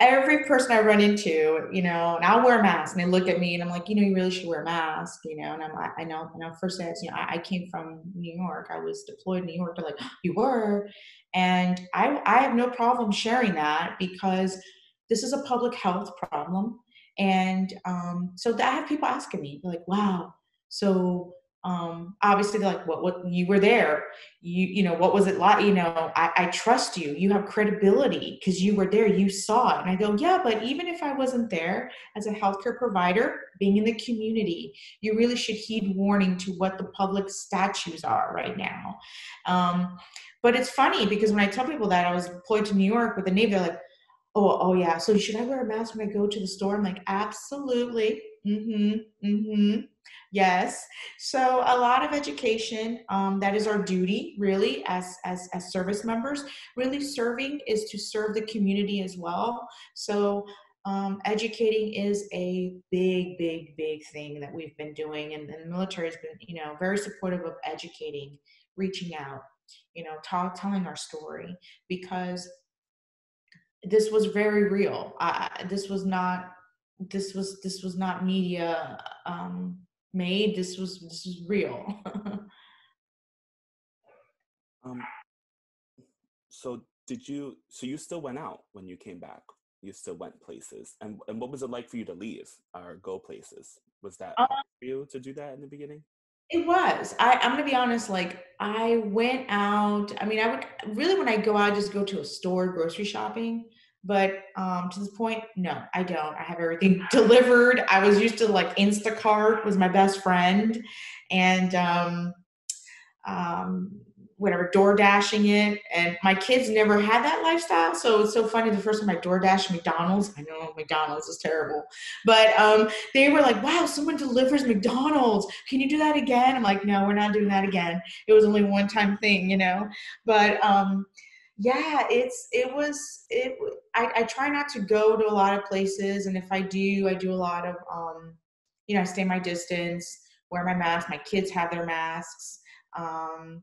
every person I run into, you know, and I'll wear a mask and they look at me and I'm like, you know, you really should wear a mask, you know, and I'm, I, I know, and I first said, you know, I, I, came from New York. I was deployed in New York. They're like, you were. And I, I have no problem sharing that because this is a public health problem. And um, so I have people asking me, like, wow, so um, obviously like what what you were there you you know what was it like you know i, I trust you you have credibility because you were there you saw it and i go yeah but even if i wasn't there as a healthcare provider being in the community you really should heed warning to what the public statues are right now um, but it's funny because when I tell people that I was deployed to New York with the Navy, they're like, oh, oh yeah. So should I wear a mask when I go to the store? I'm like, absolutely. Mm-hmm. Mm-hmm. Yes. So a lot of education. Um, that is our duty, really, as as as service members. Really, serving is to serve the community as well. So um, educating is a big, big, big thing that we've been doing, and, and the military has been, you know, very supportive of educating, reaching out, you know, talk, telling our story because this was very real. I, this was not this was this was not media um, made. This was this was real. [LAUGHS] um, so did you? So you still went out when you came back? You still went places, and and what was it like for you to leave or go places? Was that uh, for you to do that in the beginning? It was. I, I'm gonna be honest. Like I went out. I mean, I would really when I go out, I just go to a store, grocery shopping. But um, to this point, no, I don't. I have everything [LAUGHS] delivered. I was used to like Instacart was my best friend, and um, um, whatever door dashing it and my kids never had that lifestyle. So it's so funny the first time i door dashed mcdonald's i know mcdonald's is terrible but um, they were like wow someone delivers mcdonald's. Can you do that again? I'm like no we're not doing that again. It was only one time thing you know? But um, yeah it's it was it I, I try not to go to a lot of places and if i do i do a lot of um, you know i stay my distance wear my mask my kids have their masks um,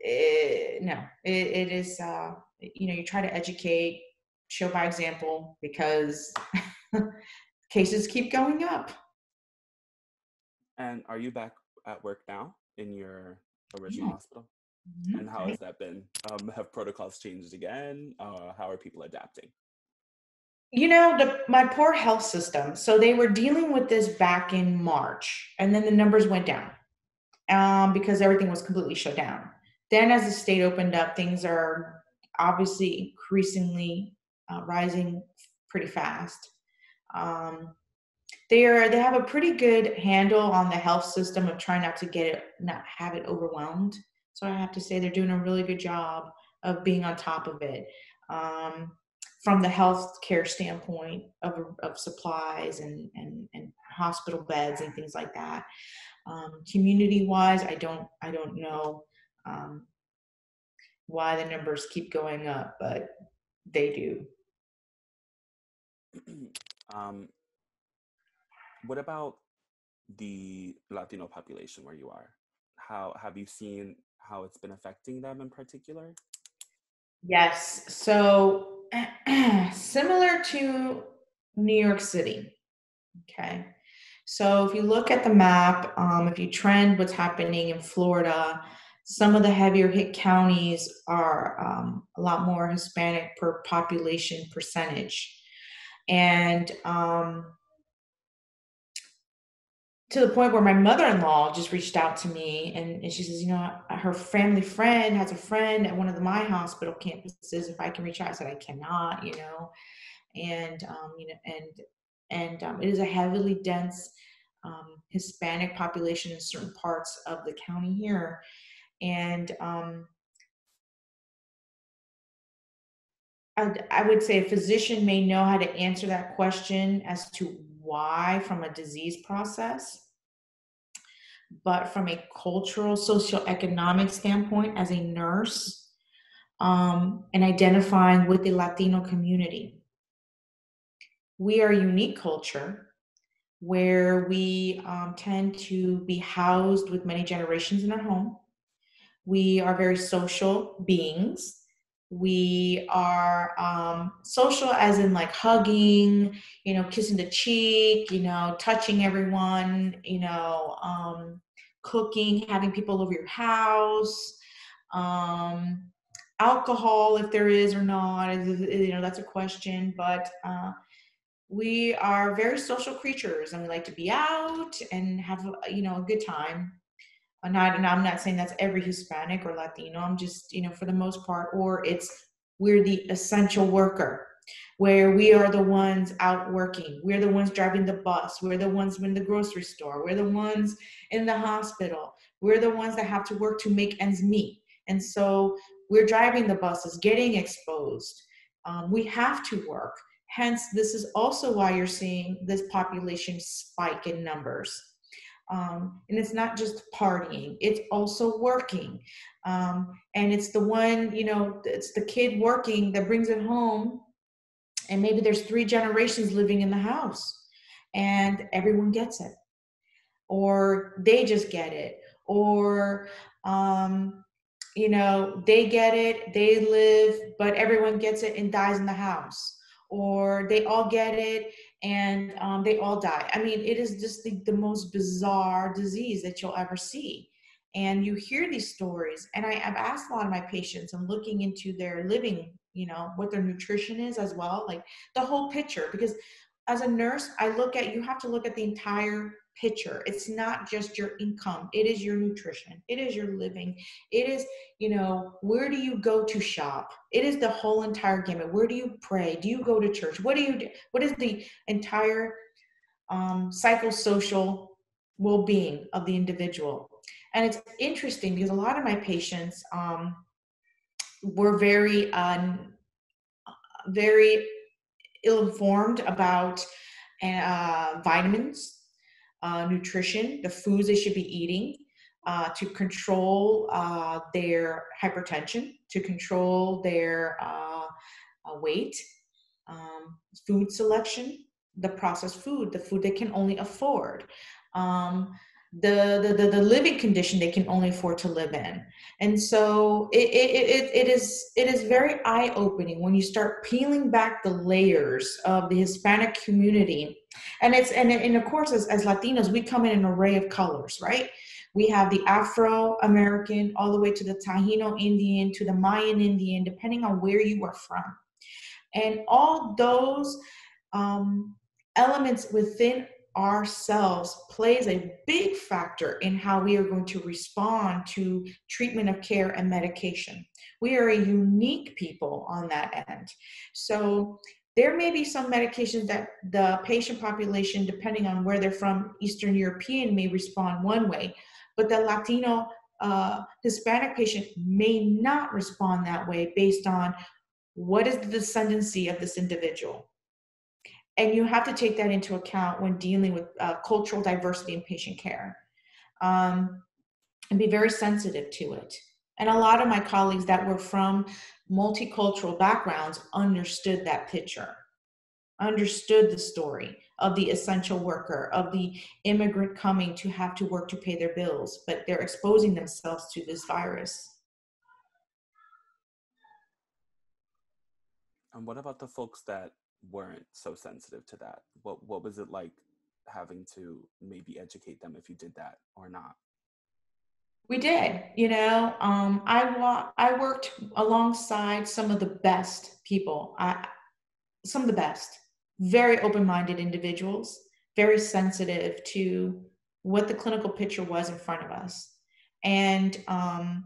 it, no, it, it is, uh, you know, you try to educate, show by example, because [LAUGHS] cases keep going up. And are you back at work now in your original yeah. hospital? Mm-hmm. And how has that been? Um, have protocols changed again? Uh, how are people adapting? You know, the, my poor health system. So they were dealing with this back in March, and then the numbers went down um, because everything was completely shut down. Then, as the state opened up, things are obviously increasingly uh, rising pretty fast. Um, they are they have a pretty good handle on the health system of trying not to get it not have it overwhelmed. So I have to say they're doing a really good job of being on top of it. Um, from the health care standpoint of, of supplies and, and, and hospital beds and things like that. Um, community wise, I don't I don't know um, why the numbers keep going up, but they do. [CLEARS THROAT] um, what about the Latino population where you are? How have you seen how it's been affecting them in particular? Yes. So [CLEARS THROAT] similar to New York City. Okay. So if you look at the map, um, if you trend what's happening in Florida, some of the heavier hit counties are um, a lot more Hispanic per population percentage. And um, to the point where my mother-in-law just reached out to me and, and she says, you know, her family friend has a friend at one of the my hospital campuses. If I can reach out, I said I cannot, you know, and um, you know, and and um, it is a heavily dense um, Hispanic population in certain parts of the county here, and um, I, I would say a physician may know how to answer that question as to why from a disease process. But from a cultural, socioeconomic standpoint, as a nurse, um, and identifying with the Latino community, we are a unique culture where we um, tend to be housed with many generations in our home. We are very social beings. We are um, social as in like hugging, you know, kissing the cheek, you know, touching everyone, you know, um, cooking, having people over your house, um, alcohol, if there is or not, you know, that's a question. But uh, we are very social creatures and we like to be out and have, you know, a good time not and i'm not saying that's every hispanic or latino i'm just you know for the most part or it's we're the essential worker where we are the ones out working we're the ones driving the bus we're the ones in the grocery store we're the ones in the hospital we're the ones that have to work to make ends meet. And so we're driving the buses getting exposed um, we have to work. Hence this is also why you're seeing this population spike in numbers um, and it's not just partying, it's also working. Um, and it's the one, you know, it's the kid working that brings it home. And maybe there's three generations living in the house and everyone gets it. Or they just get it. Or, um, you know, they get it, they live, but everyone gets it and dies in the house. Or they all get it and um, they all die. I mean, it is just the, the most bizarre disease that you'll ever see. And you hear these stories, and I, I've asked a lot of my patients, I'm looking into their living, you know, what their nutrition is as well, like the whole picture. Because as a nurse, I look at you have to look at the entire picture. It's not just your income, it is your nutrition, it is your living, it is, you know, where do you go to shop? It is the whole entire gamut. Where do you pray? Do you go to church? What do you do? What is the entire um, psychosocial well being of the individual? And it's interesting because a lot of my patients um, were very, um, very ill informed about uh, vitamins uh, nutrition, the foods they should be eating uh, to control uh, their hypertension, to control their uh, uh, weight, um, food selection, the processed food, the food they can only afford. Um, the, the, the, the, living condition they can only afford to live in. And so it, it, it, it is it is very eye-opening when you start peeling back the layers of the Hispanic community. And it's and, and of course as, as Latinos, we come in an array of colors, right? We have the Afro-American all the way to the Taino Indian to the Mayan Indian, depending on where you are from. And all those um, elements within ourselves plays a big factor in how we are going to respond to treatment of care and medication. We are a unique people on that end. So there may be some medications that the patient population, depending on where they're from, Eastern European, may respond one way, but the Latino uh, Hispanic patient may not respond that way based on what is the descendancy of this individual and you have to take that into account when dealing with uh, cultural diversity in patient care. Um, and be very sensitive to it. And a lot of my colleagues that were from multicultural backgrounds understood that picture understood the story of the essential worker of the immigrant coming to have to work to pay their bills but they're exposing themselves to this virus. And what about the folks that weren't so sensitive to that? What what was it like having to maybe educate them if you did that or not? We did, you know. Um, I wa- I worked alongside some of the best people. I, some of the best, very open-minded individuals, very sensitive to what the clinical picture was in front of us, and um,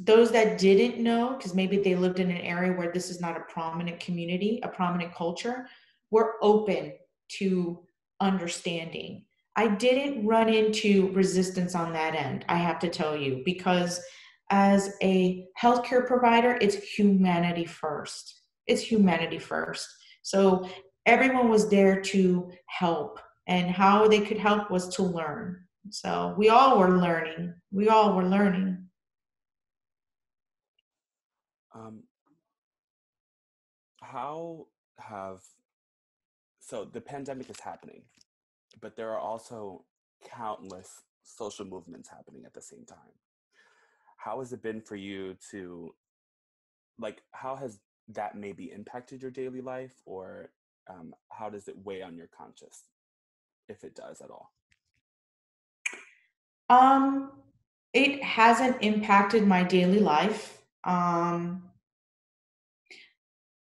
those that didn't know, because maybe they lived in an area where this is not a prominent community, a prominent culture, were open to understanding. I didn't run into resistance on that end, I have to tell you, because as a healthcare provider, it's humanity first. It's humanity first. So everyone was there to help, and how they could help was to learn. So we all were learning. We all were learning. Um, how have so the pandemic is happening, but there are also countless social movements happening at the same time. How has it been for you to like how has that maybe impacted your daily life or um, how does it weigh on your conscience if it does at all um it hasn't impacted my daily life um,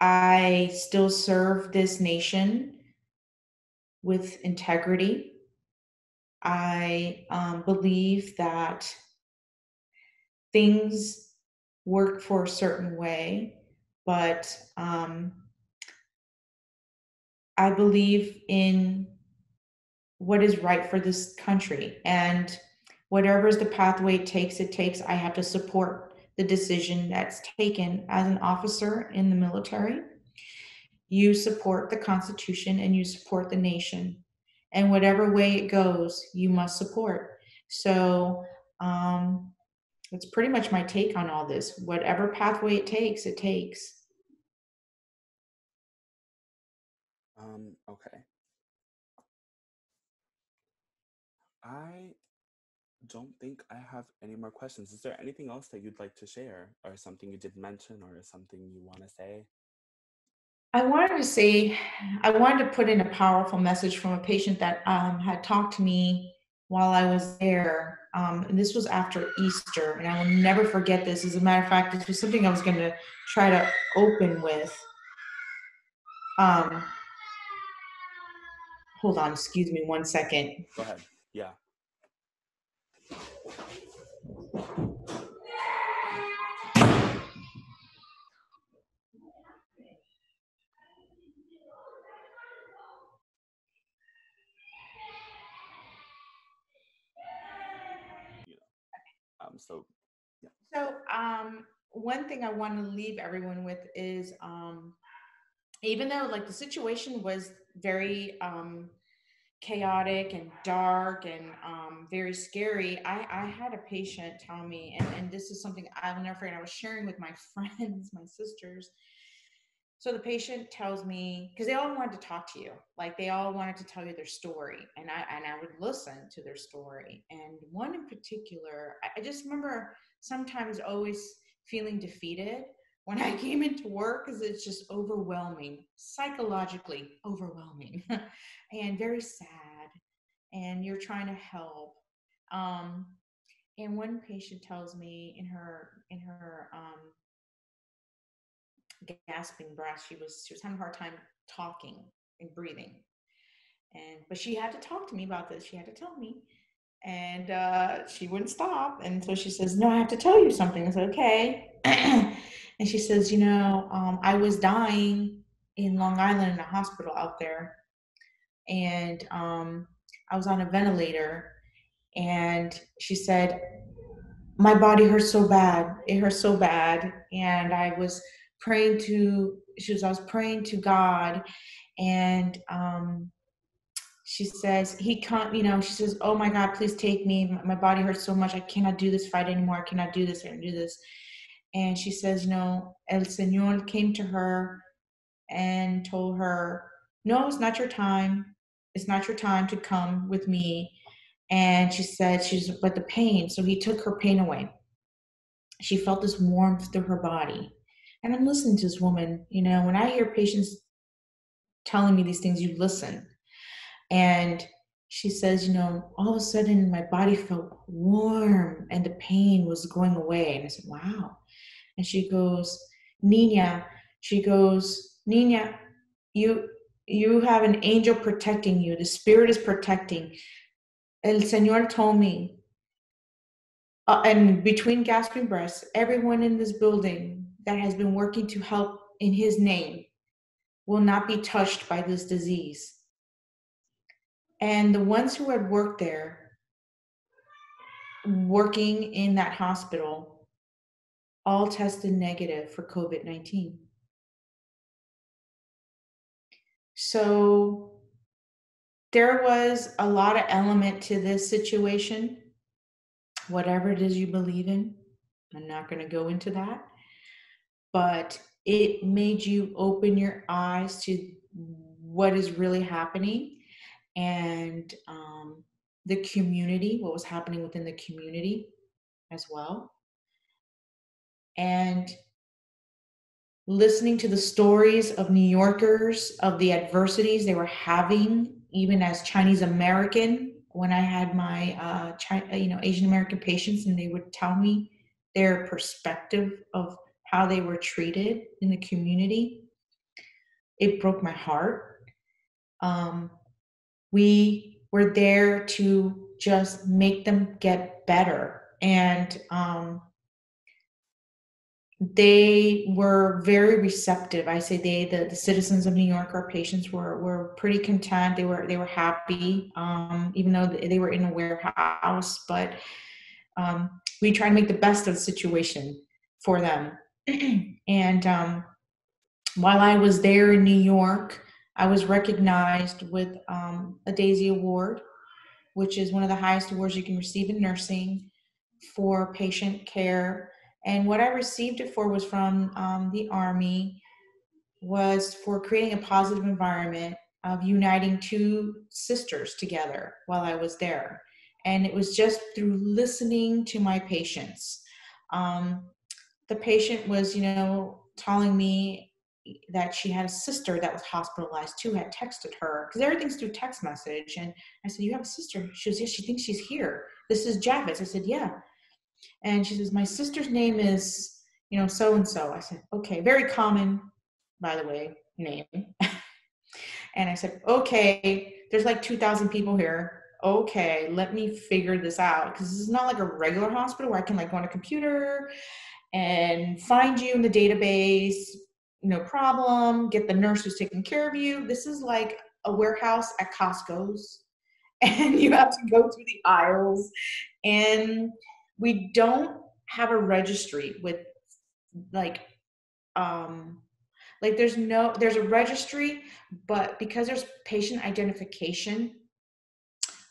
I still serve this nation with integrity. I um, believe that things work for a certain way, but um, I believe in what is right for this country. And whatever is the pathway it takes, it takes. I have to support the decision that's taken as an officer in the military. You support the Constitution and you support the nation. And whatever way it goes, you must support. So um, that's pretty much my take on all this. Whatever pathway it takes, it takes. Um, okay. I don't think I have any more questions. Is there anything else that you'd like to share, or something you did mention, or something you want to say? I wanted to say, I wanted to put in a powerful message from a patient that um, had talked to me while I was there. Um, and this was after Easter, and I will never forget this. As a matter of fact, this was something I was going to try to open with. Um, hold on, excuse me one second. Go ahead. Yeah. Um, so, yeah. So, um, one thing I want to leave everyone with is, um, even though like the situation was very um, chaotic and dark and um, very scary, I, I had a patient tell me, and, and this is something I'll never forget. I was sharing with my [LAUGHS] friends, my sisters, so the patient tells me because they all wanted to talk to you, like they all wanted to tell you their story, and I and I would listen to their story. And one in particular, I, I just remember sometimes always feeling defeated when I came into work because it's just overwhelming, psychologically overwhelming, [LAUGHS] and very sad. And you're trying to help. Um, and one patient tells me in her in her um, gasping breath. She was she was having a hard time talking and breathing. And but she had to talk to me about this. She had to tell me. And uh, she wouldn't stop. And so she says, No, I have to tell you something. I said, Okay. [CLEARS THROAT] and she says, You know, um, I was dying in Long Island in a hospital out there. And um, I was on a ventilator. And she said, My body hurts so bad. It hurts so bad. And I was praying to she was I was praying to God and um she says he can't you know she says oh my god please take me my body hurts so much i cannot do this fight anymore i cannot do this i cannot do this and she says you know el señor came to her and told her no it's not your time it's not your time to come with me and she said she's but the pain so he took her pain away she felt this warmth through her body and I'm listening to this woman, you know, when I hear patients telling me these things, you listen. And she says, you know, all of a sudden my body felt warm and the pain was going away. And I said, wow. And she goes, Nina, she goes, Nina, you you have an angel protecting you. The spirit is protecting. El Señor told me, uh, and between gasping breaths, everyone in this building that has been working to help in his name will not be touched by this disease. And the ones who had worked there, working in that hospital, all tested negative for COVID 19. So there was a lot of element to this situation, whatever it is you believe in. I'm not going to go into that but it made you open your eyes to what is really happening and um, the community, what was happening within the community as well. And listening to the stories of New Yorkers, of the adversities they were having, even as Chinese American, when I had my uh, China, you know Asian American patients, and they would tell me their perspective of how they were treated in the community, it broke my heart. Um, we were there to just make them get better. And um, they were very receptive. I say they, the, the citizens of New York, our patients were were pretty content. They were they were happy, um, even though they were in a warehouse. But um, we try to make the best of the situation for them. [CLEARS THROAT] and um, while I was there in New York, I was recognized with um, a Daisy Award, which is one of the highest awards you can receive in nursing for patient care. And what I received it for was from um, the Army, was for creating a positive environment of uniting two sisters together while I was there. And it was just through listening to my patients. Um, the patient was, you know, telling me that she had a sister that was hospitalized too, had texted her, because everything's through text message. And I said, You have a sister? She was Yes, she thinks she's here. This is Javits. I said, Yeah. And she says, My sister's name is, you know, so and so. I said, Okay, very common, by the way, name. [LAUGHS] and I said, Okay, there's like 2,000 people here. Okay, let me figure this out. Because this is not like a regular hospital where I can like go on a computer and find you in the database, no problem, get the nurse who's taking care of you. This is like a warehouse at Costco's. [LAUGHS] And you have to go through the aisles. And we don't have a registry with like um like there's no there's a registry but because there's patient identification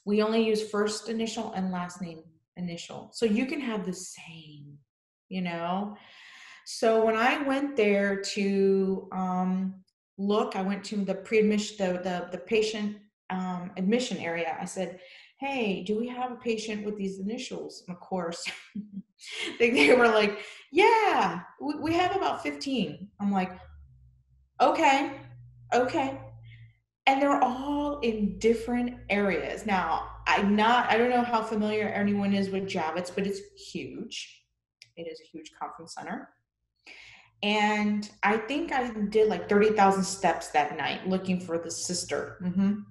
we only use first initial and last name initial. So you can have the same you know? So when i went there to um, look i went to the pre-admission the, the, the patient um, admission area. I said hey do we have a patient with these initials? And of course [LAUGHS] they, they were like yeah we, we have about 15 i'm like okay okay. And they're all in different areas. Now i'm not i don't know how familiar anyone is with javits but it's huge. It is a huge conference center. And i think i did like 30000 steps that night looking for the sister. Mm-hmm.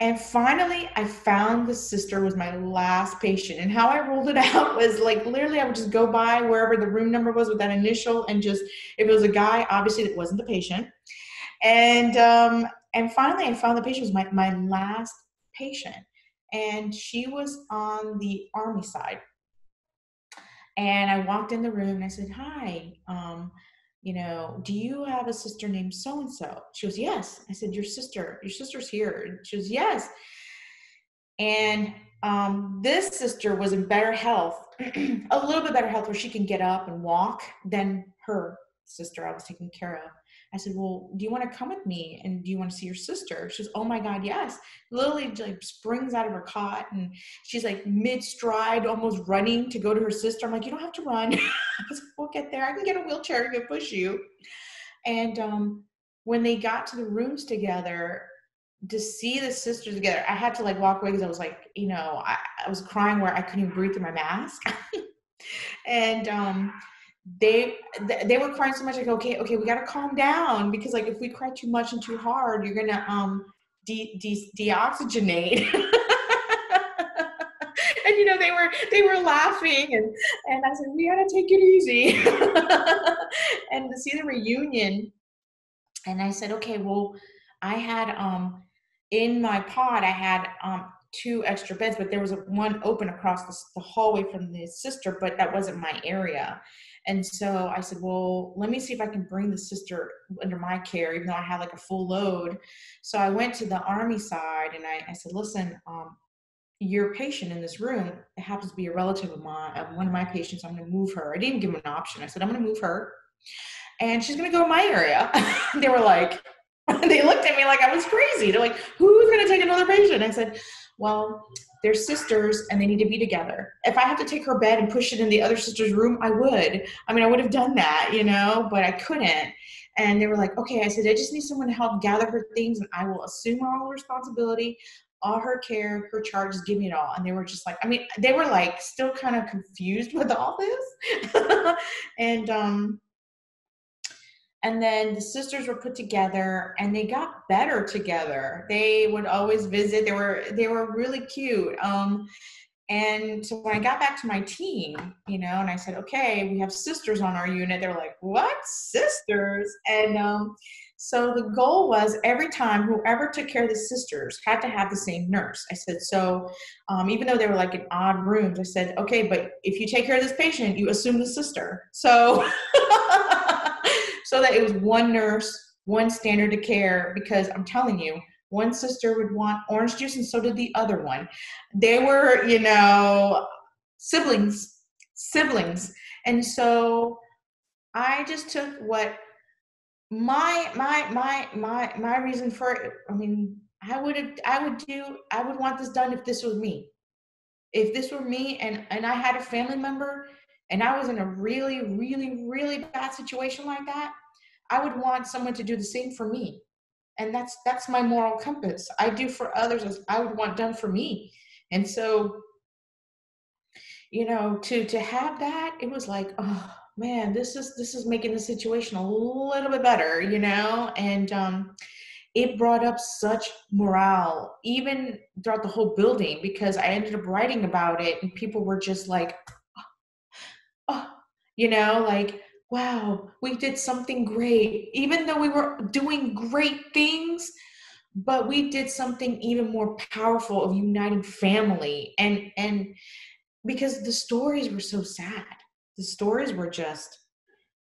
And finally i found the sister was my last patient and how i rolled it [LAUGHS] out was like literally i would just go by wherever the room number was with that initial and just if it was a guy obviously it wasn't the patient and um, and finally I found the patient was my, my last patient. And she was on the army side. And I walked in the room and I said, Hi, um, you know, do you have a sister named so and so? She goes, Yes. I said, Your sister, your sister's here. She goes, Yes. And um, this sister was in better health, [CLEARS THROAT] a little bit better health where she can get up and walk than her sister I was taking care of. I said, Well, do you want to come with me? And do you want to see your sister? She goes, Oh my God, yes. Lily like springs out of her cot and she's like mid stride, almost running to go to her sister. I'm like, You don't have to run. [LAUGHS] said, we'll get there. I can get a wheelchair to push you. And um, when they got to the rooms together, to see the sisters together, I had to like walk away because I was like, you know, I, I was crying where I couldn't even breathe through my mask. [LAUGHS] and um, they they were crying so much like okay okay we got to calm down because like if we cry too much and too hard you're gonna um de- de- deoxygenate. [LAUGHS] And you know they were they were laughing and and i said we gotta take it easy. [LAUGHS] And to see the reunion and i said okay well i had um in my pod i had um two extra beds but there was one open across the, the hallway from the sister but that wasn't my area and so I said, well, let me see if I can bring the sister under my care, even though I had like a full load. So I went to the army side and I, I said, listen, um, your patient in this room it happens to be a relative of mine, of one of my patients. I'm going to move her. I didn't give them an option. I said, I'm going to move her and she's going to go to my area. [LAUGHS] they were like, [LAUGHS] they looked at me like I was crazy. They're like, who's going to take another patient? I said, well, they're sisters and they need to be together. If I have to take her bed and push it in the other sister's room, I would. I mean, I would have done that, you know, but I couldn't. And they were like, okay, I said, I just need someone to help gather her things and I will assume all responsibility, all her care, her charges, give me it all. And they were just like, I mean, they were like still kind of confused [LAUGHS] with all this. [LAUGHS] and um, and then the sisters were put together and they got better together. They would always visit. They were they were really cute. Um, and so when i got back to my team you know and i said okay we have sisters on our unit they're like what? Sisters? And um, so the goal was every time whoever took care of the sisters had to have the same nurse. I said, so um, even though they were like in odd rooms, I said, okay, but if you take care of this patient, you assume the sister. So [LAUGHS] so that it was one nurse, one standard of care, because I'm telling you, one sister would want orange juice and so did the other one. They were, you know, siblings, siblings. And so I just took what my my my my my reason for it, I mean, I would I would do I would want this done if this was me. if this were me and and I had a family member and I was in a really really really bad situation like that, I would want someone to do the same for me. And that's that's my moral compass. I do for others as I would want done for me. And so you know, to to have that, it was like, oh man, this is this is making the situation a little bit better, you know? And um it brought up such morale, even throughout the whole building, because I ended up writing about it and people were just like, you know, like, wow, we did something great. Even though we were doing great things, but we did something even more powerful of uniting family and and because the stories were so sad. The stories were just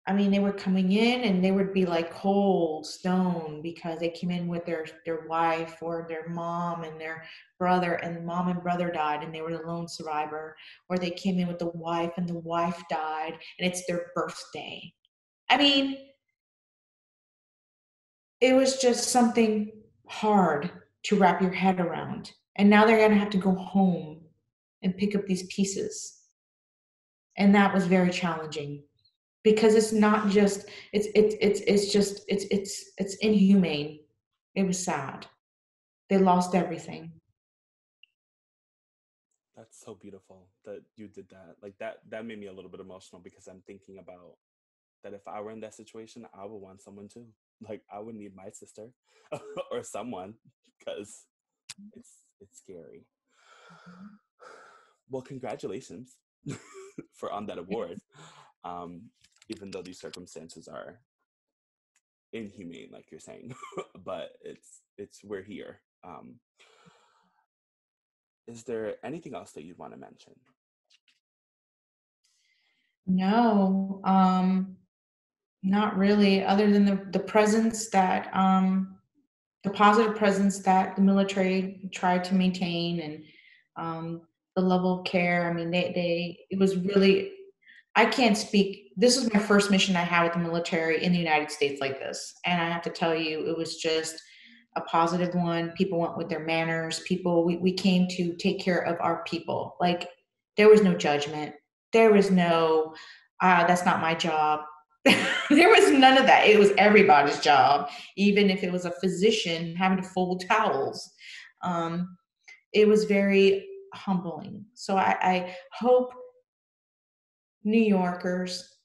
I mean, they were coming in and they would be like cold stone because they came in with their their wife or their mom and their brother, and mom and brother died, and they were the lone survivor. Or they came in with the wife and the wife died, and it's their birthday. I mean, it was just something hard to wrap your head around. And now they're to have to go home and pick up these pieces. And that was very challenging because it's not just it's it's it's it's just it's it's it's inhumane. It was sad. They lost everything. That's so beautiful that you did that. Like that that made me a little bit emotional because i'm thinking about that if i were in that situation i would want someone too like i would need my sister [LAUGHS] or someone because it's it's scary. [SIGHS] Well congratulations [LAUGHS] for on that award. Um even though these circumstances are inhumane like you're saying [LAUGHS] but it's it's we're here. Um is there anything else that you'd want to mention? No um not really other than the the presence that um the positive presence that the military tried to maintain and um the level of care. I mean they they it was really I can't speak. This is my first mission I had with the military in the United States like this. And I have to tell you, it was just a positive one. People went with their manners. People, we, we came to take care of our people. Like there was no judgment. There was no, uh, that's not my job. [LAUGHS] there was none of that. It was everybody's job, even if it was a physician having to fold [LAUGHS] towels. Um, it was very humbling. So I, I hope New Yorkers,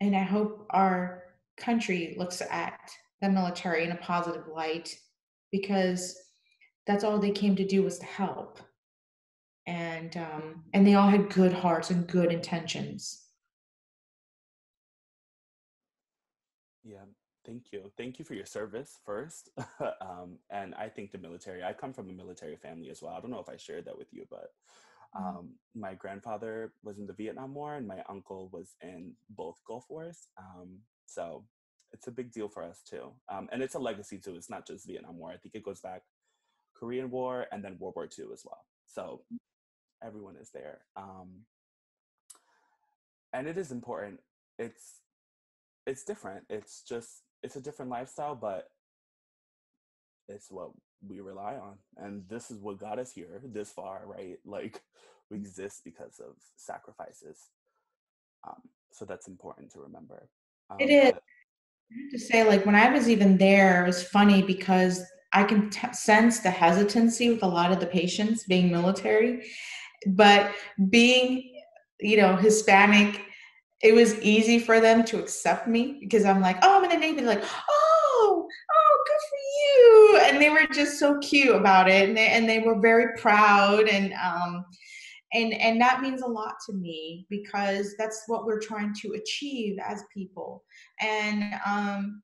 and I hope our country looks at the military in a positive light because that's all they came to do was to help. And um, and they all had good hearts and good intentions. Yeah thank you. Thank you for your service first [LAUGHS] um, and i think the military i come from a military family as well. I don't know if i shared that with you but. Um, my grandfather was in the Vietnam War, and my uncle was in both Gulf Wars. Um, so it's a big deal for us too, um, and it's a legacy too. It's not just Vietnam War. I think it goes back Korean War and then World War II as well. So everyone is there, um, and it is important. It's it's different. It's just it's a different lifestyle, but it's what we rely on and this is what got us here this far right? [LAUGHS] Like we exist because of sacrifices. Um, so that's important to remember. Um, it is to say like when i was even there it was funny because i can t- sense the hesitancy with a lot of the patients being military but being you know hispanic it was easy for them to accept me because i'm like oh i'm in the navy They're like oh and they were just so cute about it and they, and they were very proud and um and and that means a lot to me because that's what we're trying to achieve as people. And um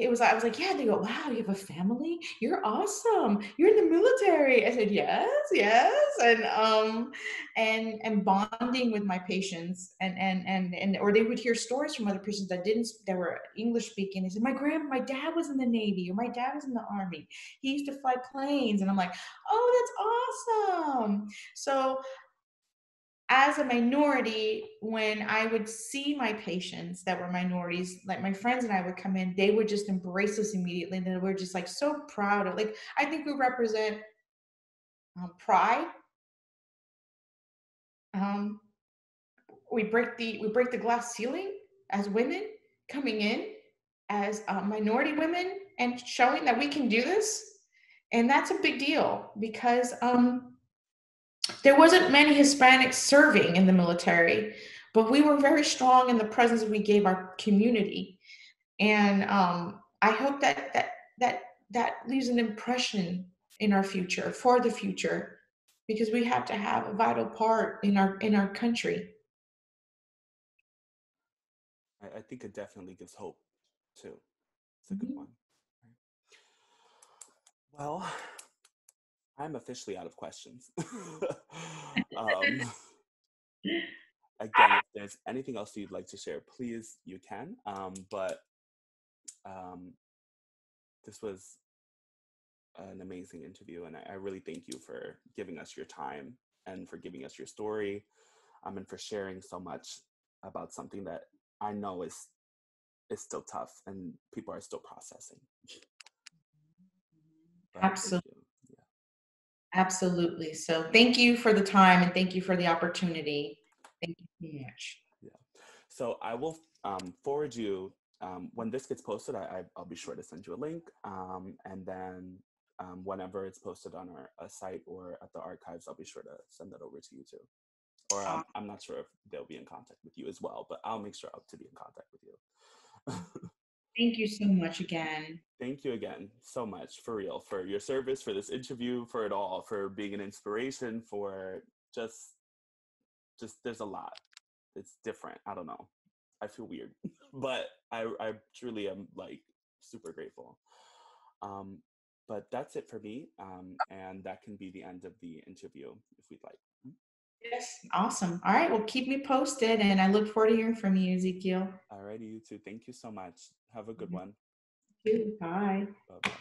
it was I was like, yeah. They go, wow, you have a family. You're awesome. You're in the military. I said, yes, yes, and um, and and bonding with my patients, and and and and or they would hear stories from other patients that didn't that were English speaking. They said, my grand, my dad was in the Navy, or my dad was in the Army. He used to fly planes, and I'm like, oh, that's awesome. So as a minority, when I would see my patients that were minorities, like my friends and I would come in, they would just embrace us immediately. And they were just like so proud of like, I think we represent um, pride. Um, we break the we break the glass ceiling as women coming in as uh, minority women and showing that we can do this and that's a big deal because um, there wasn't many hispanics serving in the military but we were very strong in the presence we gave our community and um, i hope that that that that leaves an impression in our future for the future because we have to have a vital part in our in our country I, I think it definitely gives hope too. It's a good Mhm. one. Well, I'm officially out of questions. [LAUGHS] um, [LAUGHS] again, if there's anything else you'd like to share, please, you can. Um, but um, this was an amazing interview, and I, I really thank you for giving us your time and for giving us your story, um, and for sharing so much about something that I know is is still tough and people are still processing. But absolutely. Absolutely so thank you for the time and thank you for the opportunity thank you so much Yeah. So I will um, forward you um, when this gets posted. I, I, I'll be sure to send you a link, um, and then um, whenever it's posted on our site or at the archives, I'll be sure to send that over to you too. Or um, I'm not sure if they'll be in contact with you as well, but I'll make sure to be in contact with you. [LAUGHS] thank you so much again Thank you again so much for real for your service, for this interview, for it all, for being an inspiration, for just just there's a lot. It's different. I don't know. I feel weird, [LAUGHS] but I I truly am like super grateful. Um, but that's it for me, um, and that can be the end of the interview if we'd like. yes awesome all right well keep me posted and i look forward to hearing from you ezekiel Alrighty, you too. Thank you so much. Have a good mm-hmm. one. Too. bye Bye bye.